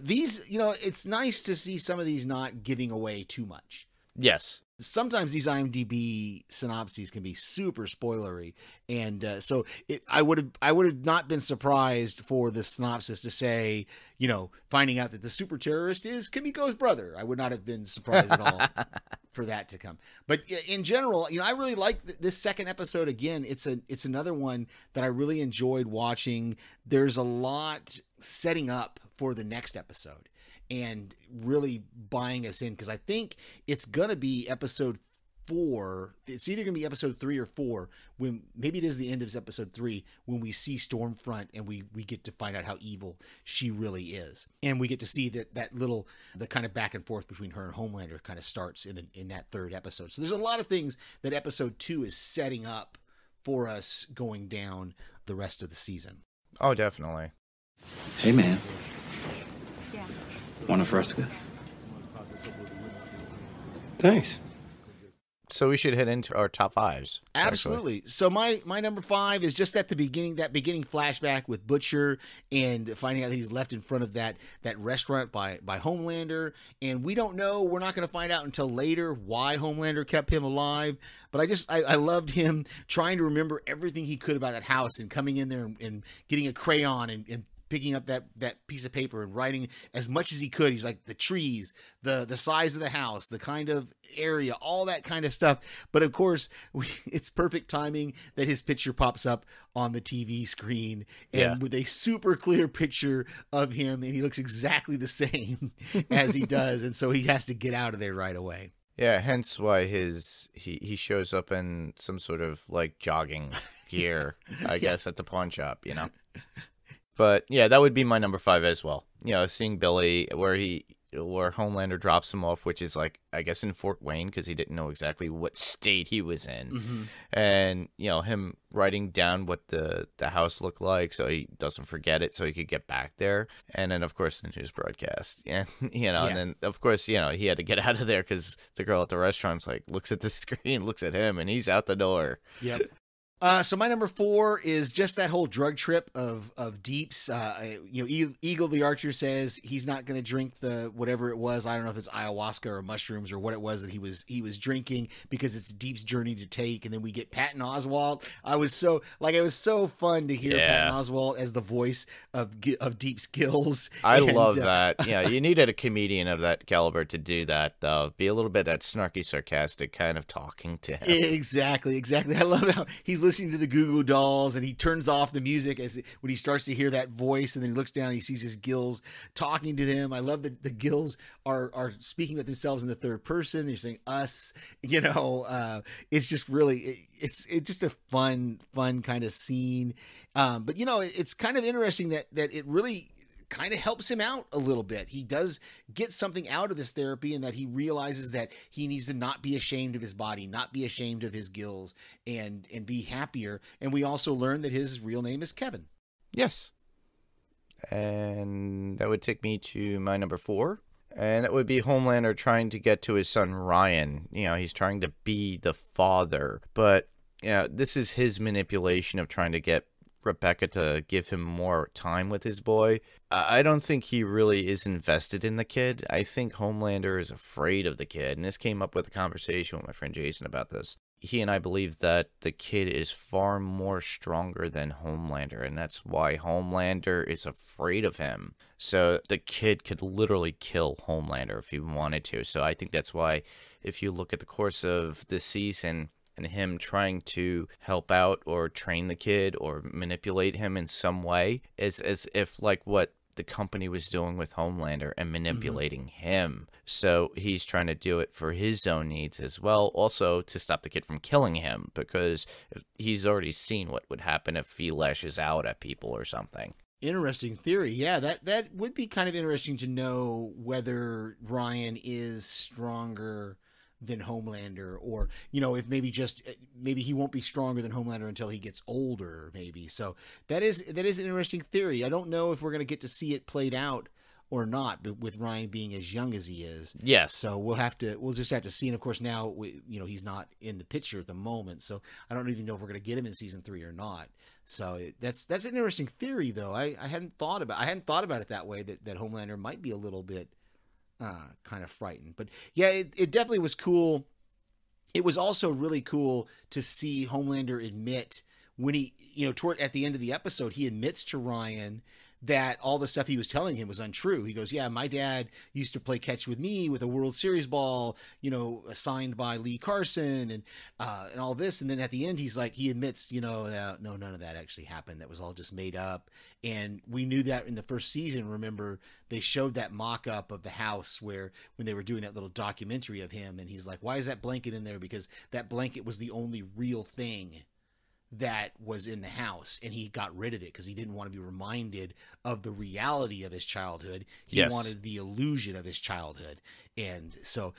These, you know, it's nice to see some of these not giving away too much yes? Sometimes these IMDb synopses can be super spoilery, and uh, so it, I would have I would have not been surprised for the synopsis to say, you know, finding out that the super terrorist is Kimiko's brother. I would not have been surprised at all for that to come. But in general, you know, I really like this second episode. Again, it's a it's another one that I really enjoyed watching. There's a lot setting up for the next episode and really buying us in because I think it's gonna be episode four. It's either gonna be episode three or four. When maybe it is the end of episode three when we see Stormfront and we we get to find out how evil she really is, and we get to see that that little the kind of back and forth between her and Homelander kind of starts in the, in that third episode. So there's a lot of things that episode two is setting up for us going down the rest of the season. Oh, definitely. Hey, man. Yeah. Want a fresca? Thanks so we should head into our top fives. Absolutely. Actually. So my my number five is just at the beginning, that beginning flashback with Butcher and finding out that he's left in front of that that restaurant by by Homelander, and we don't know. We're not going to find out until later why Homelander kept him alive. But I just I, I loved him trying to remember everything he could about that house and coming in there and, and getting a crayon and, and picking up that that piece of paper and writing as much as he could. He's like the trees, the the size of the house, the kind of area, all that kind of stuff. But of course, we, it's perfect timing that his picture pops up on the TV screen and yeah. with a super clear picture of him, and he looks exactly the same as he does, and so he has to get out of there right away. Yeah, hence why his he he shows up in some sort of like jogging gear, I yeah. guess, at the pawn shop, you know. But yeah, that would be my number five as well. You know, seeing Billy where he where Homelander drops him off, which is like I guess in Fort Wayne because he didn't know exactly what state he was in, mm-hmm. and you know him writing down what the the house looked like so he doesn't forget it, so he could get back there, and then of course the news broadcast, and you know, yeah. and then of course you know he had to get out of there because the girl at the restaurant's like looks at the screen, looks at him, and he's out the door. Yep. Uh, so my number four is just that whole drug trip of of Deeps. Uh, you know, Eagle the Archer says he's not going to drink the whatever it was. I don't know if it's ayahuasca or mushrooms or what it was that he was he was drinking because it's Deep's journey to take. And then we get Patton Oswalt. I was so like it was so fun to hear yeah. Patton Oswalt as the voice of of Deep's gills. I and, love uh, that. Yeah, you needed a comedian of that caliber to do that though. Be a little bit that snarky, sarcastic kind of talking to him. Exactly, exactly. I love how he's listening listening to the Goo Goo Dolls, and he turns off the music as when he starts to hear that voice, and then he looks down and he sees his gills talking to him. I love that the gills are are speaking with themselves in the third person. They're saying us. You know, uh, it's just really it, it's it's just a fun fun kind of scene. Um, but you know, it's kind of interesting that that it really kind of helps him out a little bit. He does get something out of this therapy and that he realizes that he needs to not be ashamed of his body, not be ashamed of his gills and and be happier. And we also learn that his real name is Kevin. Yes. And that would take me to my number 4. And it would be Homelander trying to get to his son Ryan. You know, he's trying to be the father, but you know, this is his manipulation of trying to get Rebecca to give him more time with his boy. I don't think he really is invested in the kid. I think Homelander is afraid of the kid. And this came up with a conversation with my friend Jason about this. He and I believe that the kid is far more stronger than Homelander, and that's why Homelander is afraid of him. So the kid could literally kill Homelander if he wanted to. So I think that's why, if you look at the course of the season, and him trying to help out or train the kid or manipulate him in some way is as if like what the company was doing with Homelander and mm-hmm. manipulating mm-hmm. him. So he's trying to do it for his own needs as well, also to stop the kid from killing him because he's already seen what would happen if he lashes out at people or something. Interesting theory. Yeah, that that would be kind of interesting to know whether Ryan is stronger than Homelander, or you know, if maybe just eh, maybe he won't be stronger than Homelander until he gets older, maybe. So that is that is an interesting theory. I don't know if we're going to get to see it played out or not, but with Ryan being as young as he is. Yes. So we'll have to we'll just have to see. And of course, now we, you know he's not in the picture at the moment, so I don't even know if we're going to get him in season three or not. So that's that's an interesting theory, though. I, I hadn't thought about I hadn't thought about it that way. That that Homelander might be a little bit uh, kind of frightened. But yeah, it, it definitely was cool it was also really cool to see Homelander admit when he, you know, toward at the end of the episode, he admits to Ryan that all the stuff he was telling him was untrue. He goes, "Yeah, my dad used to play catch with me with a World Series ball, you know, signed by Lee Carson and uh, and all this." And then at the end, he's like, he admits, you know, uh, no, none of that actually happened. That was all just made up. And we knew that in the first season. Remember, they showed that mock up of the house where when they were doing that little documentary of him, and he's like, "Why is that blanket in there?" Because that blanket was the only real thing that was in the house and he got rid of it because he didn't want to be reminded of the reality of his childhood he Yes. wanted the illusion of his childhood and so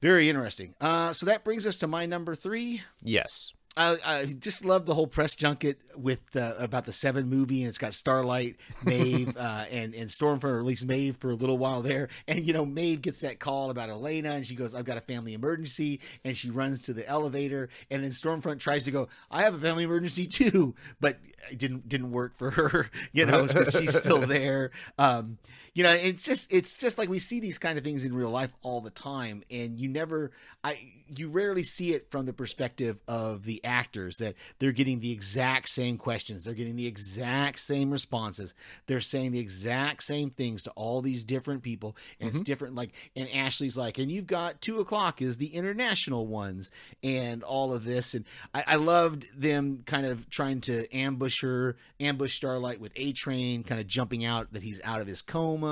very interesting uh so that brings us to my number three Yes. I, I just love the whole press junket with uh, about the Seven movie, and it's got Starlight, Maeve, uh, and and Stormfront, or at least Maeve for a little while there. And you know, Maeve gets that call about Elena, and she goes, "I've got a family emergency," and she runs to the elevator, and then Stormfront tries to go, "I have a family emergency too," but it didn't didn't work for her, you know, because she's still there. Um, you know, it's just it's just like we see these kind of things in real life all the time, and you never, I you rarely see it from the perspective of the actors that they're getting the exact same questions, they're getting the exact same responses, they're saying the exact same things to all these different people, and it's mm-hmm. different. Like, and Ashley's like, and you've got two o'clock is the international ones, and all of this, and I, I loved them kind of trying to ambush her, ambush Starlight with A Train, kind of jumping out that he's out of his coma.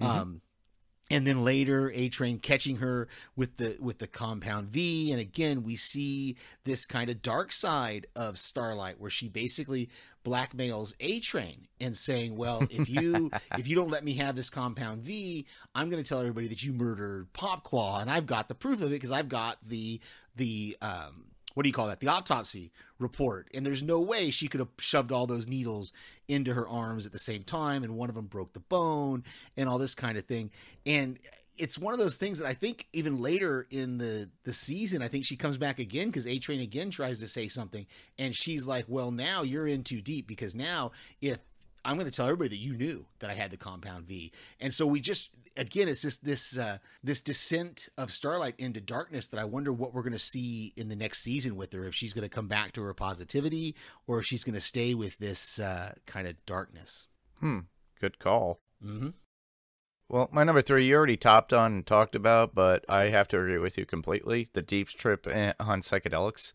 Um, and then later a train catching her with the with the compound v. And again we see this kind of dark side of starlight where she basically blackmails a train and saying well if you if you don't let me have this compound v i'm going to tell everybody that you murdered popclaw and i've got the proof of it because i've got the the um what do you call that? The autopsy report. And there's no way she could have shoved all those needles into her arms at the same time, and one of them broke the bone, and all this kind of thing. And it's one of those things that I think even later in the the season, I think she comes back again because A Train again tries to say something, and she's like, "Well, now you're in too deep because now if I'm going to tell everybody that you knew that I had the compound V. And so we just again it's just this uh this descent of Starlight into darkness that I wonder what we're going to see in the next season with her if she's going to come back to her positivity or if she's going to stay with this uh kind of darkness. Hmm. Good call. Mhm. Well, my number three, you already topped on and talked about, but I have to agree with you completely. The Deep's trip eh, on psychedelics,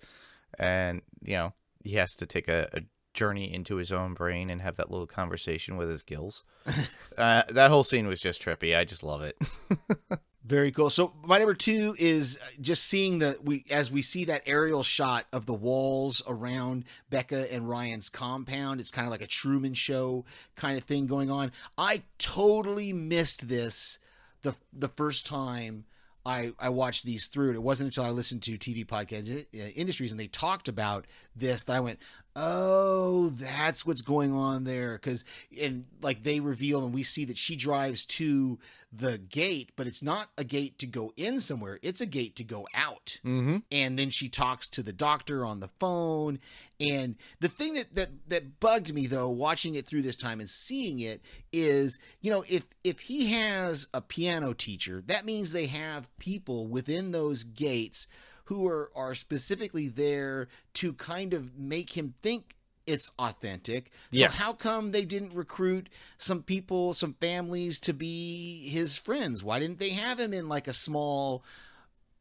and you know he has to take a, a journey into his own brain and have that little conversation with his gills. uh, that whole scene was just trippy. I just love it. Very cool. So my number two is just seeing the we as we see that aerial shot of the walls around Becca and Ryan's compound. It's kind of like a Truman Show kind of thing going on. I totally missed this the the first time I I watched these through. It wasn't until I listened to TV podcast uh, industries and they talked about this that I went, oh, that's what's going on there. Because and like they reveal and we see that she drives to the gate, but it's not a gate to go in somewhere. It's a gate to go out. mm-hmm. And then she talks to the doctor on the phone. And the thing that that that bugged me though, watching it through this time and seeing it, is you know if if he has a piano teacher, that means they have people within those gates who are are specifically there to kind of make him think it's authentic. So Yeah. how come they didn't recruit some people, some families to be his friends? Why didn't they have him in like a small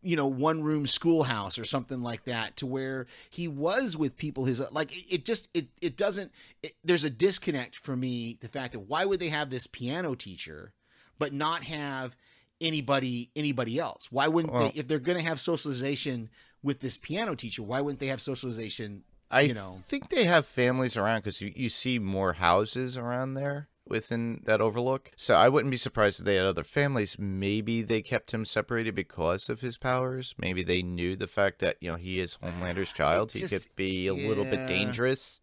you know one room schoolhouse or something like that to where he was with people his like it, just it it doesn't it, there's a disconnect for me the fact that why would they have this piano teacher but not have anybody anybody else why wouldn't Well- they if they're going to have socialization with this piano teacher why wouldn't they have socialization I you know think they have families around because you, you see more houses around there within that overlook. So I wouldn't be surprised if they had other families. Maybe they kept him separated because of his powers. Maybe they knew the fact that, you know, he is Homelander's child. He could be a little bit dangerous.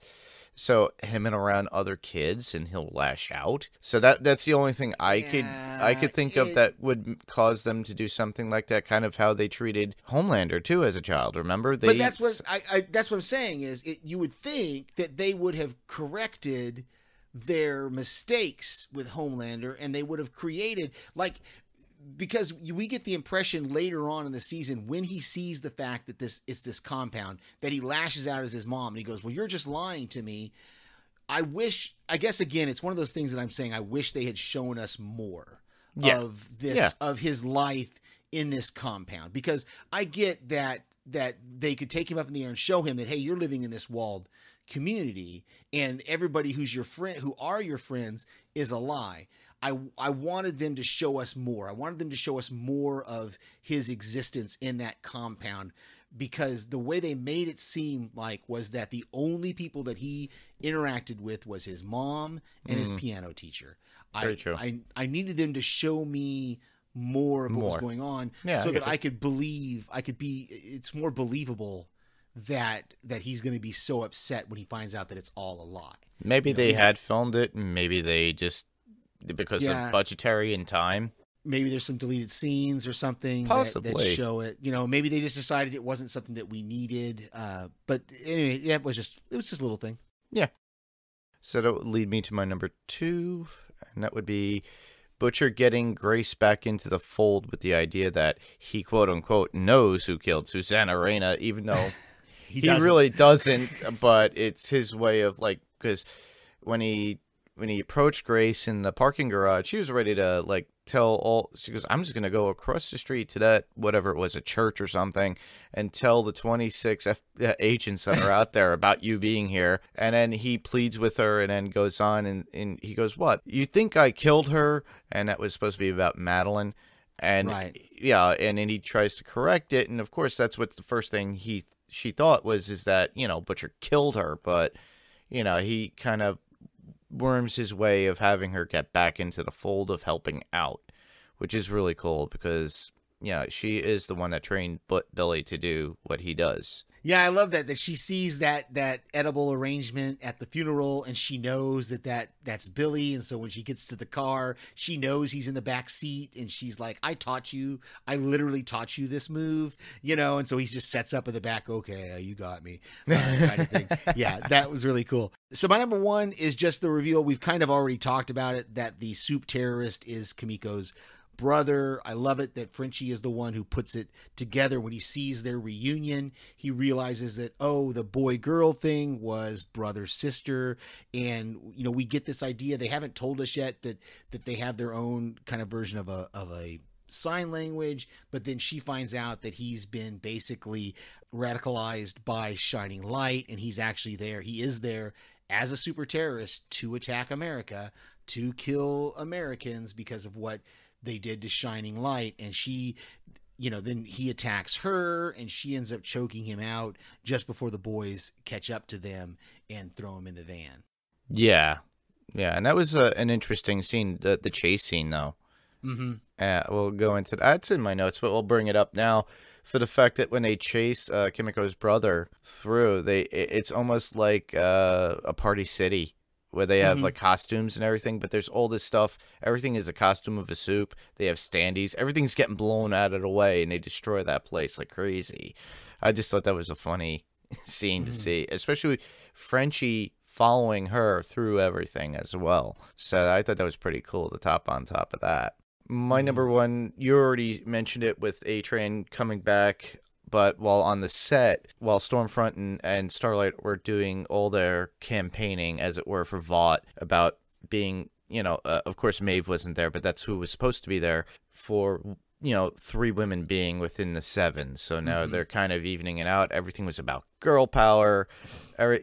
So him and around other kids and he'll lash out. So that that's the only thing I could I could think of that would cause them to do something like that. Kind of how they treated Homelander too as a child. Remember? They but that's what I, I that's what I'm saying is it, you would think that they would have corrected their mistakes with Homelander and they would have created like because we get the impression later on in the season when he sees the fact that this is this compound that he lashes out as his mom and he goes, "Well, you're just lying to me." I wish, I guess again, it's one of those things that I'm saying. I wish they had shown us more Yeah. of this Yeah. of his life in this compound because I get that that they could take him up in the air and show him that hey, you're living in this walled community and everybody who's your friend who are your friends is a lie. I I wanted them to show us more. I wanted them to show us more of his existence in that compound because the way they made it seem like was that the only people that he interacted with was his mom and his piano teacher. Mm. Very I, true. I I needed them to show me more of what was going on Yeah, so get that it. I could believe I could be it's more believable that that he's going to be so upset when he finds out that it's all a lie. Maybe You know, they had filmed it, and maybe they just because Yeah. of budgetary and time. Maybe there's some deleted scenes or something that, that show it. You know, maybe they just decided it wasn't something that we needed. Uh, but anyway, yeah, it was just it was just a little thing. Yeah. So that would lead me to my number two, and that would be Butcher getting Grace back into the fold with the idea that he quote unquote knows who killed Susan Raynor, even though he, doesn't. really doesn't. But it's his way of like because when he when he approached Grace in the parking garage, she was ready to like tell all. She goes, "I'm just gonna go across the street to that whatever it was, a church or something, and tell the 26 F- uh, agents that are out there about you being here." And then he pleads with her, and then goes on, and and he goes, "What? You think I killed her?" And that was supposed to be about Madeline. And Right. yeah, and then he tries to correct it, and of course that's what the first thing he she thought was is that you know Butcher killed her, but you know he kind of worms his way of having her get back into the fold of helping out, which is really cool because yeah she is the one that trained but Billy to do what he does. Yeah, I love that that she sees that that edible arrangement at the funeral, and she knows that that that's Billy. And so when she gets to the car, she knows he's in the back seat, and she's like, "I taught you. I literally taught you this move, you know." And so he just sets up in the back. Okay, you got me, uh, kind of thing. Yeah, that was really cool. So my number one is just the reveal. We've kind of already talked about it that the supe terrorist is Kimiko's brother. I love it that Frenchie is the one who puts it together when he sees their reunion. He realizes that oh, the boy girl thing was brother sister, and you know we get this idea. They haven't told us yet that that they have their own kind of version of a of a sign language, but then she finds out that he's been basically radicalized by Shining Light, and he's actually there. He is there as a super terrorist to attack America, to kill Americans because of what they did to Shining Light. And she, you know, then he attacks her and she ends up choking him out just before the boys catch up to them and throw him in the van. Yeah, yeah, and that was uh, an interesting scene, the the chase scene though. Mm-hmm. Uh, we'll go into that's in my notes, but we'll bring it up now for the fact that when they chase uh, Kimiko's brother through, they it's almost like uh, a party city where they have Mhm. like costumes and everything, but there's all this stuff. Everything is a costume of a supe. They have standees. Everything's getting blown out of the way, and they destroy that place like crazy. I just thought that was a funny scene to see, especially with Frenchie following her through everything as well. So I thought that was pretty cool. to top on top of that. My number one, you already mentioned it with A Train coming back, but while on the set, while Stormfront and, and Starlight were doing all their campaigning, as it were, for Vought about being, you know, uh, of course Maeve wasn't there, but that's who was supposed to be there for, you know, three women being within the seven. So now they're kind of evening it out. Everything was about girl power,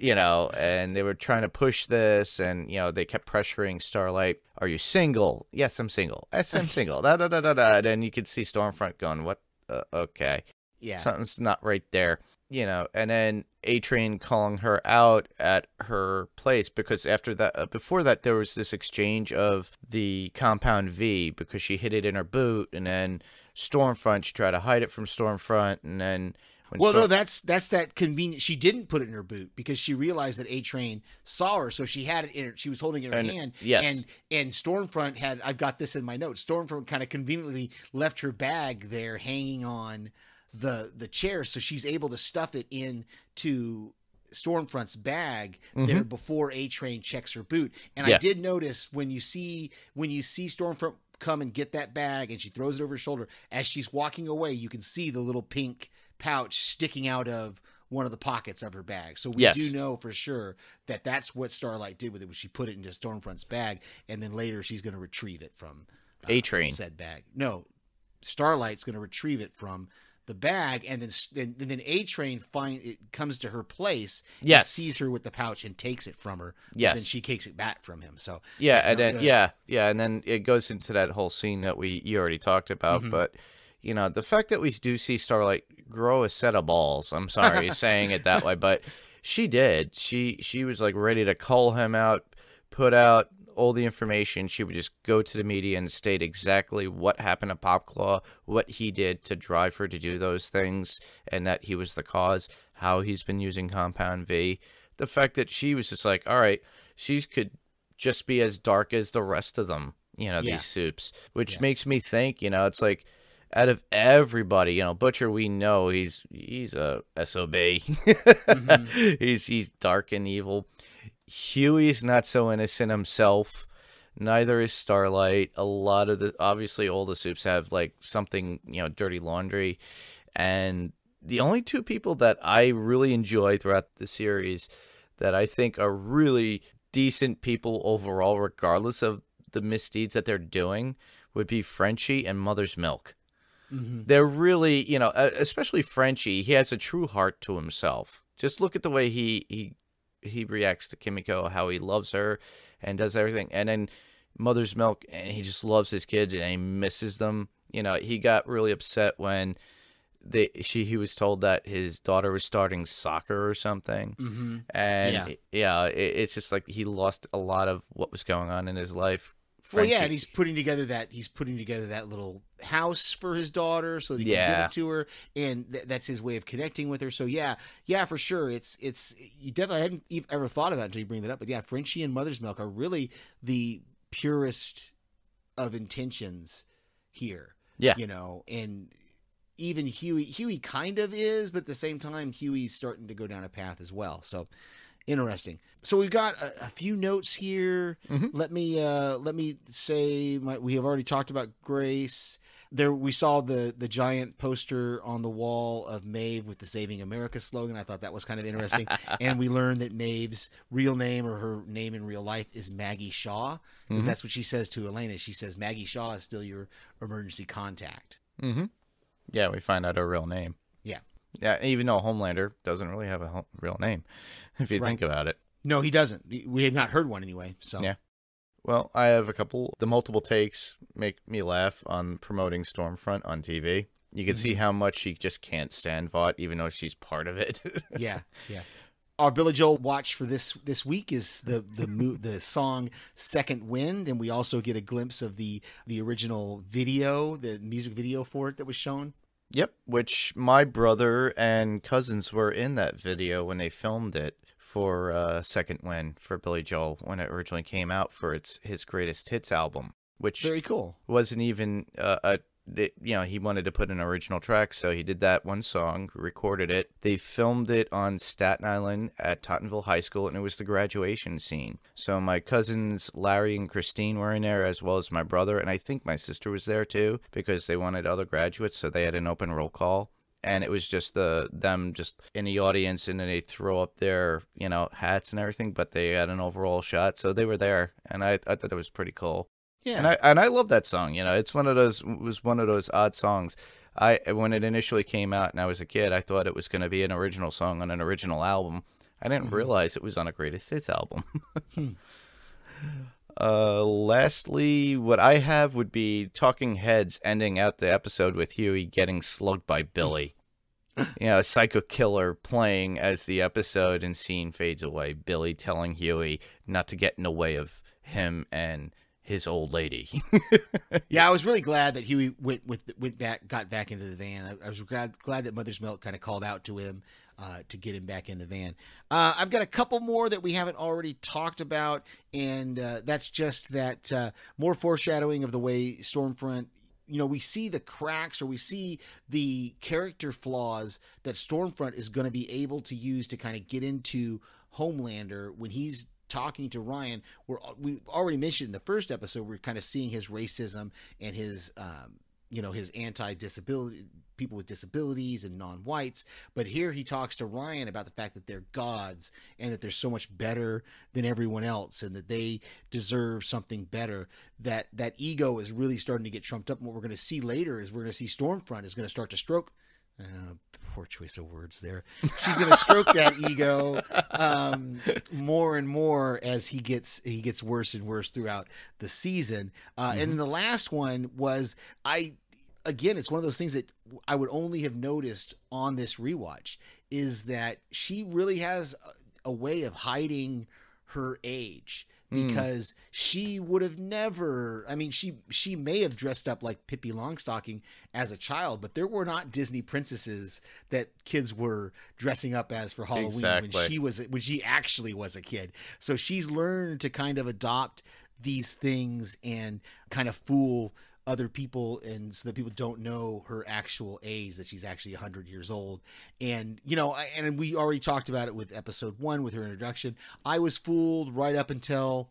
you know, and they were trying to push this, and you know, they kept pressuring Starlight. Are you single? Yes, I'm single. Yes, I'm single. Da da da da da. And you could see Stormfront going, "What? Uh, okay, Yeah. something's not right there." You know, and then A Train calling her out at her place because after that, uh, before that, there was this exchange of the Compound V because she hid it in her boot, and then Stormfront she tried to hide it from Stormfront, and then when Well, Storm- no, that's that's that convenient. She didn't put it in her boot because she realized that A Train saw her, so she had it in her. She was holding it in her And- hand. yes. and and Stormfront had. I've got this in my notes. Stormfront kind of conveniently left her bag there, hanging on the the chair, so she's able to stuff it into Stormfront's bag there before A Train checks her boot. And I Mm-hmm. Did notice when you see when you see Stormfront come and get that bag, and she throws it over her shoulder. As she's walking away, you can see the little pink pouch sticking out of one of the pockets of her bag. So we Yes. do know for sure that that's what Starlight did with it. Was she put it into Stormfront's bag, and then later she's going to retrieve it from uh, A-Train. said bag. No, Starlight's going to retrieve it from the bag, and then and, then A Train find it comes to her place. and Yes. sees her with the pouch and takes it from her. Yes. then she takes it back from him. So Yeah, and no, then go yeah, yeah, and then it goes into that whole scene that we you already talked about, Mm-hmm. but you know, the fact that we do see Starlight grow a set of balls. I'm sorry saying it that way, but she did. She she was like ready to call him out, put out all the information. She would just go to the media and state exactly what happened to Popclaw, what he did to drive her to do those things, and that he was the cause, how he's been using Compound V. The fact that she was just like, all right, she could just be as dark as the rest of them, you know, Yeah. these supes, which Yeah. makes me think, you know, it's like out of everybody, you know, Butcher, we know he's he's a sob. Mm-hmm. he's he's dark and evil. Hughie's not so innocent himself. Neither is Starlight. A lot of the obviously all the supes have like something, you know, dirty laundry. And the only two people that I really enjoy throughout the series that I think are really decent people overall, regardless of the misdeeds that they're doing, would be Frenchie and Mother's Milk. Mhm. They're really, you know, especially Frenchie. He has a true heart to himself. Just look at the way he he he reacts to Kimiko, how he loves her and does everything. And then Mother's Milk, and he just loves his kids and he misses them. You know, he got really upset when they she he was told that his daughter was starting soccer or something. Mhm. And Yeah. yeah, it, it's just like he lost a lot of what was going on in his life. Well, yeah, and he's putting together that he's putting together that little house for his daughter so that he can give it to her, and th- that's his way of connecting with her. So yeah, yeah, for sure. It's it's you definitely hadn't ev- ever thought about it until you bring that up. But yeah, Frenchie and Mother's Milk are really the purest of intentions here. Yeah. you know, and even Hughie, Hughie kind of is, but at the same time, Hughie's starting to go down a path as well. So interesting. So we've got a, a few notes here. Mhm. Let me uh, let me say my, we have already talked about Grace. There we saw the the giant poster on the wall of Maeve with the Saving America slogan. I thought that was kind of interesting. and we learned that Maeve's real name or her name in real life is Maggie Shaw because Mhm. that's what she says to Elena. She says Maggie Shaw is still your emergency contact. Mm-hmm. Yeah, we find out her real name. Yeah. Yeah, even though Homelander doesn't really have a real name, if you Right. think about it. No, he doesn't. We had not heard one anyway. So Yeah. Well, I have a couple. The multiple takes make me laugh on promoting Stormfront on TV. You can mm-hmm. see how much she just can't stand Vought, even though she's part of it. yeah, yeah. Our Billy Joel watch for this this week is the the mo- the song Second Wind, and we also get a glimpse of the the original video, the music video for it that was shown. Yep, which my brother and cousins were in that video when they filmed it for uh, Second Wind for Billy Joel when it originally came out for its his greatest hits album, which Very cool. wasn't even uh, a you know he wanted to put an original track, so he did that one song, recorded it. They filmed it on Staten Island at Tottenville High School, and it was the graduation scene. So my cousins Larry and Christine were in there, as well as my brother, and I think my sister was there too because they wanted other graduates, so they had an open roll call. And it was just the them just in the audience, and then they throw up their you know hats and everything, but they had an overall shot, so they were there, and I I thought it was pretty cool. Yeah, And I and I love that song. You know, it's one of those was one of those odd songs. I when it initially came out and I was a kid, I thought it was going to be an original song on an original album. I didn't Mhm. realize it was on a greatest hits album. Hmm. uh, lastly, what I have would be Talking Heads ending out the episode with Hughie getting slugged by Billy. you know, a psycho killer playing as the episode and scene fades away. Billy telling Hughie not to get in the way of him and his old lady. yeah. I was really glad that Hughie went with went back, got back into the van. I, I was glad glad that Mother's Milk kind of called out to him uh, to get him back in the van. Uh, I've got a couple more that we haven't already talked about, and uh, that's just that uh, more foreshadowing of the way Stormfront. You know, we see the cracks or we see the character flaws that Stormfront is going to be able to use to kind of get into Homelander when he's talking to Ryan, we're we already mentioned in the first episode we're kind of seeing his racism and his um, you know his anti-disability people with disabilities and non-whites. But here he talks to ryan about the fact that they're gods and that they're so much better than everyone else and that they deserve something better. That that ego is really starting to get trumped up. And what we're going to see later is we're going to see stormfront is going to start to stroke uh, poor choice of words there. She's going to stroke that ego um, more and more as he gets he gets worse and worse throughout the season. Uh, mm-hmm. And then the last one was I again, it's one of those things that I would only have noticed on this rewatch is that she really has a, a way of hiding her age. Because mm. she would have never I mean she she may have dressed up like Pippi Longstocking as a child but there were not Disney princesses that kids were dressing up as for Halloween exactly. when she was when she actually was a kid so she's learned to kind of adopt these things and kind of fool other people and so that people don't know her actual age that she's actually 100 years old and you know and we already talked about it with episode 1 with her introduction i was fooled right up until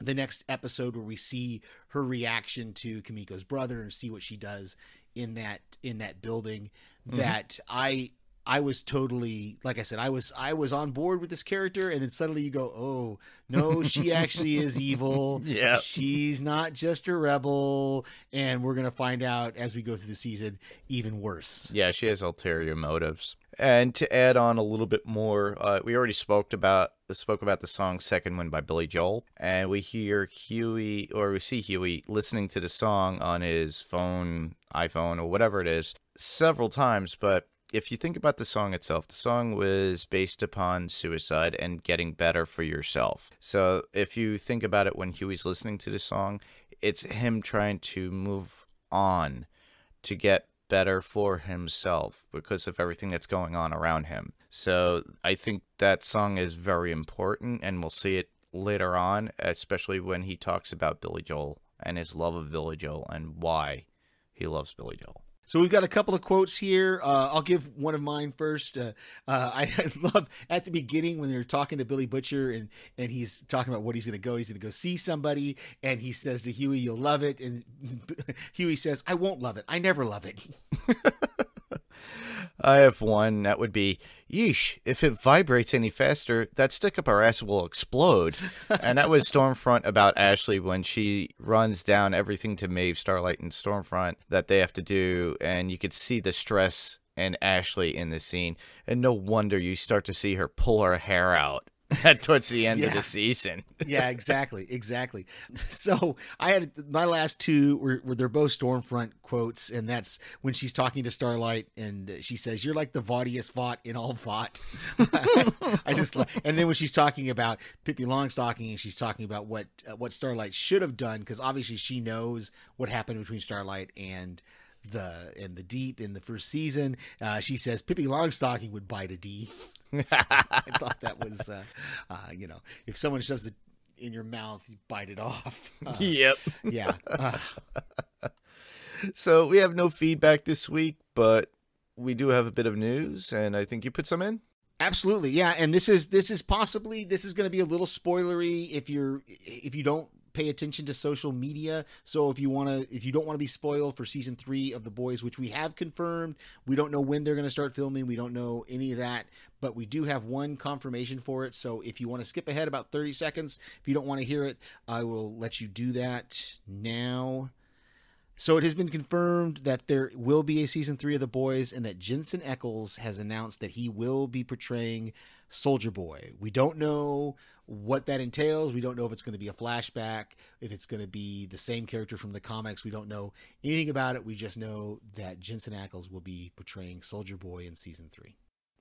the next episode where we see her reaction to Kimiko's brother and see what she does in that in that building mm-hmm. that I I was totally like I said I was I was on board with this character and then suddenly you go oh no she actually is evil. Yeah. She's not just a rebel. And we're gonna find out as we go through the season even worse. Yeah she has ulterior motives. And to add on a little bit more uh, we already spoke about spoke about the song Second Wind by Billy Joel. And we hear Hughie or we see Hughie listening to the song on his phone iPhone or whatever it is several times but if you think about the song itself, the song was based upon suicide and getting better for yourself. So if you think about it when Hughie's listening to the song, it's him trying to move on to get better for himself because of everything that's going on around him. So I think that song is very important and we'll see it later on, especially when he talks about Billy Joel and his love of Billy Joel and why he loves Billy Joel. So we've got a couple of quotes here. Uh, I'll give one of mine first. Uh, uh, I love at the beginning when they're talking to Billy Butcher and and he's talking about what he's going to go. He's going to go see somebody, and he says to Hughie, "You'll love it." And Hughie says, "I won't love it. I never love it." I have one that would be, yeesh, if it vibrates any faster, that stick up our ass will explode. and that was Stormfront about Ashley when she runs down everything to Maeve, Starlight, and Stormfront that they have to do. And you could see the stress and Ashley in the scene. And no wonder you start to see her pull her hair out towards the end yeah. of the season. yeah, exactly, exactly. So I had my last two were, were they're both Stormfront quotes, and that's when she's talking to Starlight, and she says, "You're like the Voughtiest Vought in all Vought." I just and then when she's talking about Pippi Longstocking, and she's talking about what uh, what Starlight should have done, because obviously she knows what happened between Starlight and the and the deep in the first season. Uh, she says Pippi Longstocking would bite a D. so I thought that was, uh, uh, you know, if someone shoves it in your mouth, you bite it off. Uh, yep. Yeah. Uh. so we have no feedback this week, but we do have a bit of news, and I think you put some in. Absolutely, yeah. And this is this is possibly this is going to be a little spoilery if you're if you don't pay attention to social media. So if you want to, if you don't want to be spoiled for season three of The Boys, which we have confirmed, we don't know when they're going to start filming. We don't know any of that, but we do have one confirmation for it. So if you want to skip ahead about 30 seconds, if you don't want to hear it, I will let you do that now. So it has been confirmed that there will be a season three of The Boys, and that Jensen Ackles has announced that he will be portraying Soldier Boy. We don't know what that entails. We don't know if it's going to be a flashback, if it's going to be the same character from the comics. We don't know anything about it. We just know that Jensen Ackles will be portraying Soldier Boy in season three.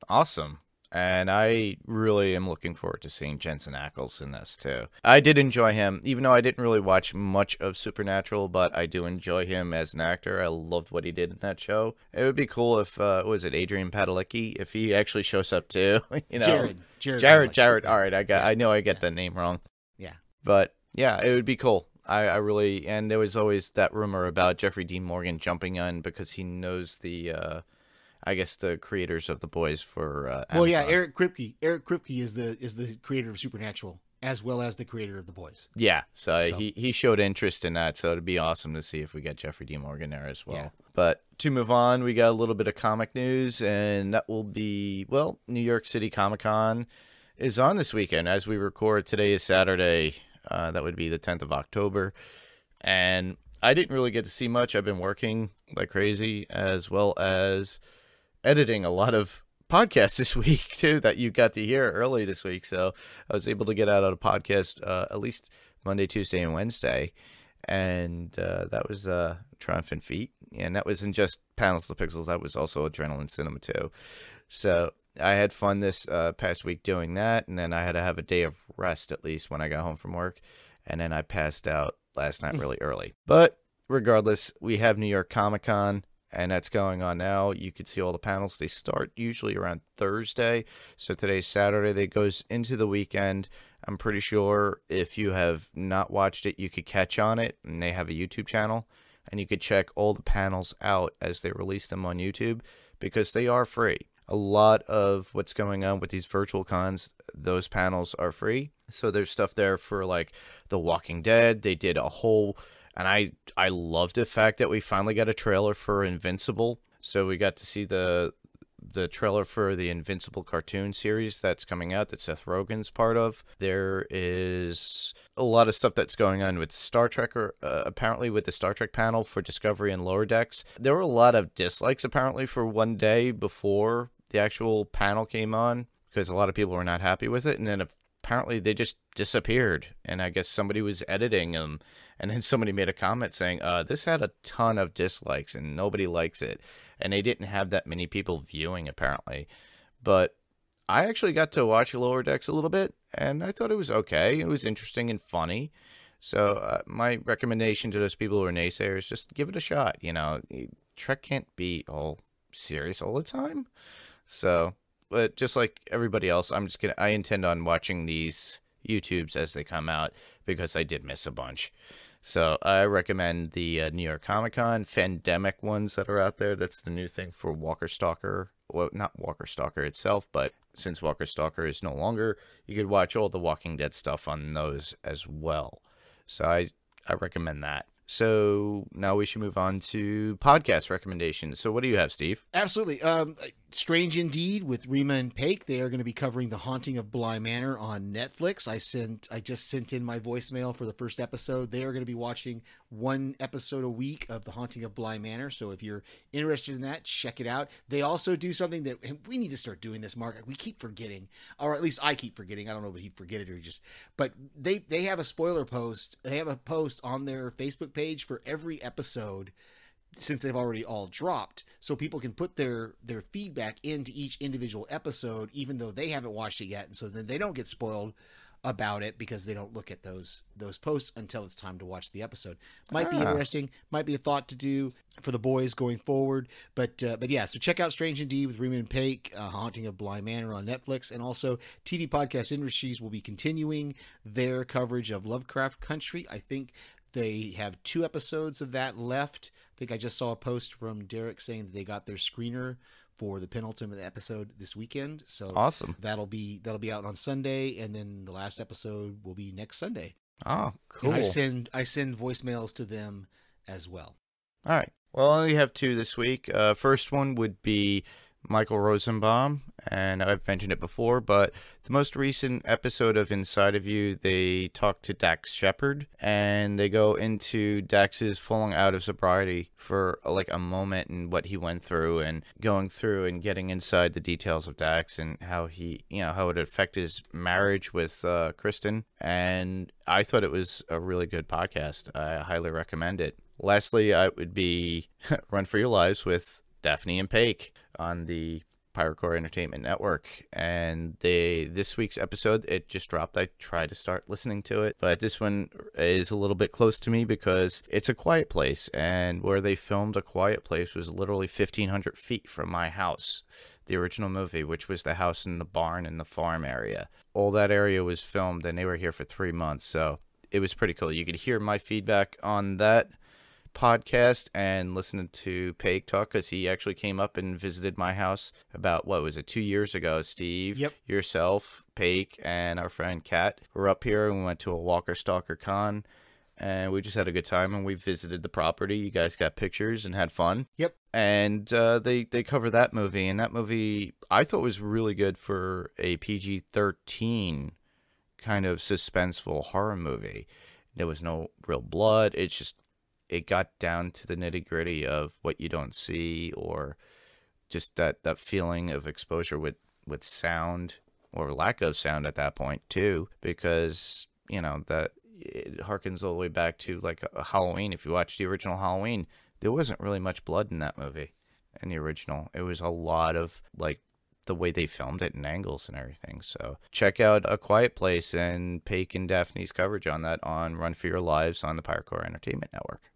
Awesome and I really am looking forward to seeing Jensen Ackles in this too. I did enjoy him, even though I didn't really watch much of Supernatural, but I do enjoy him as an actor. I loved what he did in that show. It would be cool if uh, was it Adrian Padalecki if he actually shows up too. you know, Jared, Jared, Jared, Jared. All right, I got. Yeah. I know I get yeah. the name wrong. Yeah, but yeah, it would be cool. I, I really and there was always that rumor about Jeffrey Dean Morgan jumping on because he knows the. Uh, I guess the creators of the boys for. Uh, well, yeah, Eric Kripke. Eric Kripke is the is the creator of Supernatural. as well as the creator of the boys. Yeah, so, So- he he showed interest in that, so it'd be awesome to see if we get Jeffrey D. Morgan there as well. Yeah. But to move on, we got a little bit of comic news, and that will be well, New York City Comic Con is on this weekend as we record. Today is Saturday. Uh, that would be the 10th of October, and I didn't really get to see much. I've been working like crazy, as well as editing a lot of podcasts this week too that you got to hear early this week. So I was able to get out on a podcast uh, at least Monday, Tuesday, and Wednesday, and uh, that was uh, Triumphant Feet, and that wasn't just Panels to Pixels. That was also Adrenaline Cinema too. So I had fun this uh, past week doing that, and then I had to have a day of rest at least when I got home from work, and then I passed out last night really early. But regardless, we have New York Comic Con and that's going on now. You can see all the panels. They start usually around Thursday. So today's Saturday. They goes into the weekend. I'm pretty sure if you have not watched it, you could catch on it. And they have a YouTube channel, and you could check all the panels out as they release them on YouTube because they are free. A lot of what's going on with these virtual cons, those panels are free. So there's stuff there for like The Walking Dead. They did a whole and I I loved the fact that we finally got a trailer for Invincible. So we got to see the the trailer for the Invincible cartoon series that's coming out that Seth Rogen's part of. There is a lot of stuff that's going on with Star Trek, or uh, apparently with the Star Trek panel for Discovery and Lower Decks. There were a lot of dislikes apparently for one day before the actual panel came on because a lot of people were not happy with it, and then apparently they just disappeared. And I guess somebody was editing them, and then somebody made a comment saying, uh, "This had a ton of dislikes and nobody likes it," and they didn't have that many people viewing apparently. But I actually got to watch Lower Decks a little bit, and I thought it was okay. It was interesting and funny. So uh, my recommendation to those people who are naysayers, just give it a shot. You know, Trek can't be all serious all the time. So, but just like everybody else, I'm just gonna. I intend on watching these YouTubes as they come out because I did miss a bunch. So I recommend the uh, New York Comic Con Fandemic ones that are out there. That's the new thing for Walker Stalker. Well, not Walker Stalker itself, but since Walker Stalker is no longer, you could watch all the Walking Dead stuff on those as well. So I I recommend that. So now we should move on to podcast recommendations. So what do you have, Steve? Absolutely. Um, Strange Indeed with Rima and Paik. They are going to be covering The Haunting of Bly Manor on Netflix. I sent, I just sent in my voicemail for the first episode. They are going to be watching one episode a week of The Haunting of Bly Manor. So if you're interested in that, check it out. They also do something that we need to start doing this, Mark. We keep forgetting, or at least I keep forgetting. I don't know if he forget it or just, but they they have a spoiler post. They have a post on their Facebook page for every episode since they've already all dropped so people can put their their feedback into each individual episode even though they haven't watched it yet and so then they don't get spoiled about it because they don't look at those those posts until it's time to watch the episode might be Ah. interesting might be a thought to do for the boys going forward but uh, but yeah so check out strange indeed with and Paik uh, haunting of bly manor on netflix and also tv podcast industries will be continuing their coverage of lovecraft country i think they have two episodes of that left. I think I just saw a post from Derek saying that they got their screener for the penultimate episode this weekend. So Awesome. that'll be that'll be out on Sunday, and then the last episode will be next Sunday. Oh, cool. And I send I send voicemails to them as well. All right. Well, I only have two this week. Uh, first one would be Michael Rosenbaum, and I've mentioned it before, but the most recent episode of Inside of You, they talk to Dax Shepard, and they go into Dax's falling out of sobriety for like a moment and what he went through, and going through and getting inside the details of Dax and how he, you know, how it affected his marriage with uh, Kristen. And I thought it was a really good podcast. I highly recommend it. Lastly, I would be Run for Your Lives with Daphne and Paik on the Pirate Core Entertainment Network. And they this week's episode it just dropped. I tried to start listening to it, but this one is a little bit close to me because it's a quiet place, and where they filmed a quiet place was literally fifteen hundred feet from my house. The original movie, which was the house and the barn and the farm area. All that area was filmed, and they were here for three months. So it was pretty cool. You could hear my feedback on that podcast and listening to Paig talk because he actually came up and visited my house about what was it two years ago. Steve, Yep. yourself, Paig, and our friend Kat were up here and we went to a Walker Stalker Con and we just had a good time and we visited the property. You guys got pictures and had fun. Yep. And uh, they they cover that movie and that movie I thought was really good for a PG thirteen kind of suspenseful horror movie. There was no real blood. It's just it got down to the nitty gritty of what you don't see or just that that feeling of exposure with with sound or lack of sound at that point too because you know that it harkens all the way back to like a Halloween if you watch the original Halloween there wasn't really much blood in that movie in the original it was a lot of like the way they filmed it and angles and everything. So check out A Quiet Place and Paik and Daphne's coverage on that on Run for Your Lives on the Pirate Core Entertainment Network.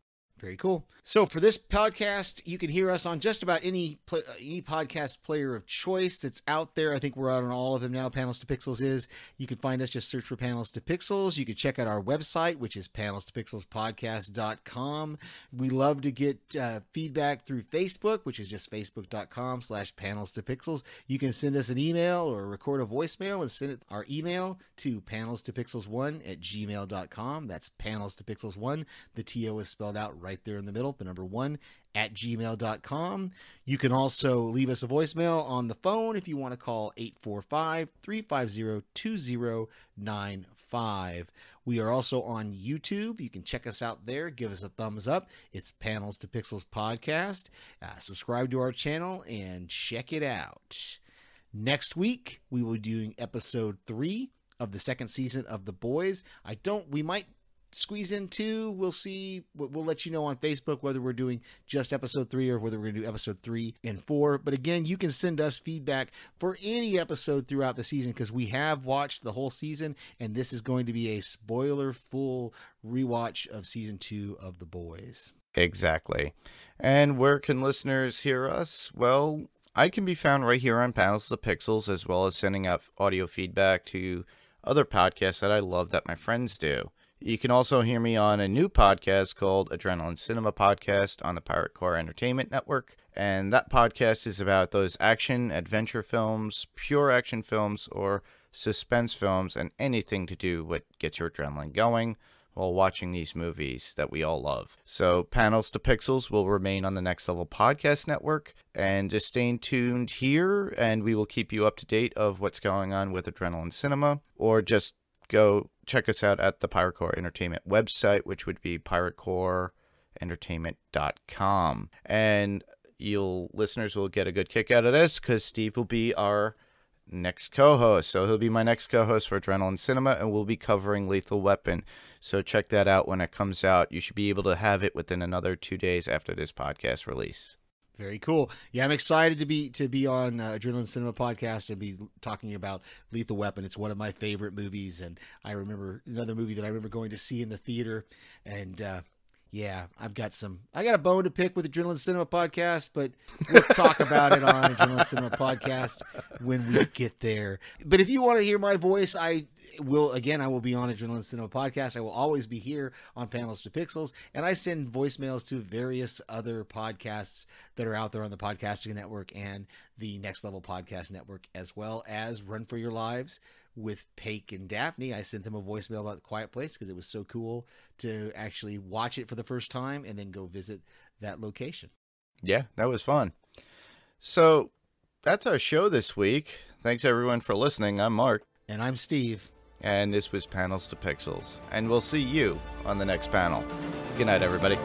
Very cool. So for this podcast, you can hear us on just about any pl- uh, any podcast player of choice that's out there. I think we're out on all of them now. Panels to Pixels is. You can find us just search for Panels to Pixels. You can check out our website, which is panels to pixels podcast.com. We love to get uh, feedback through Facebook, which is just facebook.com slash panels to pixels. You can send us an email or record a voicemail and send it our email to panels to pixels1 at gmail.com. That's panels to pixels1. The TO is spelled out right there in the middle, the number one at gmail.com. You can also leave us a voicemail on the phone if you want to call 845 350 2095. We are also on YouTube. You can check us out there. Give us a thumbs up. It's Panels to Pixels Podcast. Uh, subscribe to our channel and check it out. Next week, we will be doing episode three of the second season of The Boys. I don't, we might squeeze in two. We'll see. We'll let you know on Facebook whether we're doing just episode three or whether we're going to do episode three and four. But again, you can send us feedback for any episode throughout the season because we have watched the whole season, and this is going to be a spoiler full rewatch of season two of The Boys. Exactly. And where can listeners hear us? Well, I can be found right here on Panels to Pixels, as well as sending out audio feedback to other podcasts that I love that my friends do. You can also hear me on a new podcast called Adrenaline Cinema Podcast on the Pirate Core Entertainment Network. And that podcast is about those action adventure films, pure action films, or suspense films, and anything to do what gets your adrenaline going while watching these movies that we all love. So, Panels to Pixels will remain on the Next Level Podcast Network, and just stay tuned here, and we will keep you up to date of what's going on with Adrenaline Cinema, or just go check us out at the Pirate Core Entertainment website, which would be piratecoreentertainment.com. And you'll listeners will get a good kick out of this because Steve will be our next co-host. So he'll be my next co-host for Adrenaline Cinema, and we'll be covering Lethal Weapon. So check that out when it comes out. You should be able to have it within another two days after this podcast release. Very cool. Yeah, I'm excited to be to be on uh, Adrenaline Cinema podcast and be talking about Lethal Weapon. It's one of my favorite movies, and I remember another movie that I remember going to see in the theater. And uh, yeah, I've got some. I got a bone to pick with Adrenaline Cinema podcast, but we'll talk about it on Adrenaline Cinema podcast when we get there. But if you want to hear my voice, I will again. I will be on Adrenaline Cinema podcast. I will always be here on Panels to Pixels, and I send voicemails to various other podcasts that are out there on the podcasting network and the Next Level Podcast Network, as well as Run for Your Lives with Paik and Daphne. I sent them a voicemail about the Quiet Place because it was so cool to actually watch it for the first time and then go visit that location. Yeah, that was fun. So that's our show this week. Thanks everyone for listening. I'm Mark. And I'm Steve. And this was Panels to Pixels. And we'll see you on the next panel. Good night, everybody.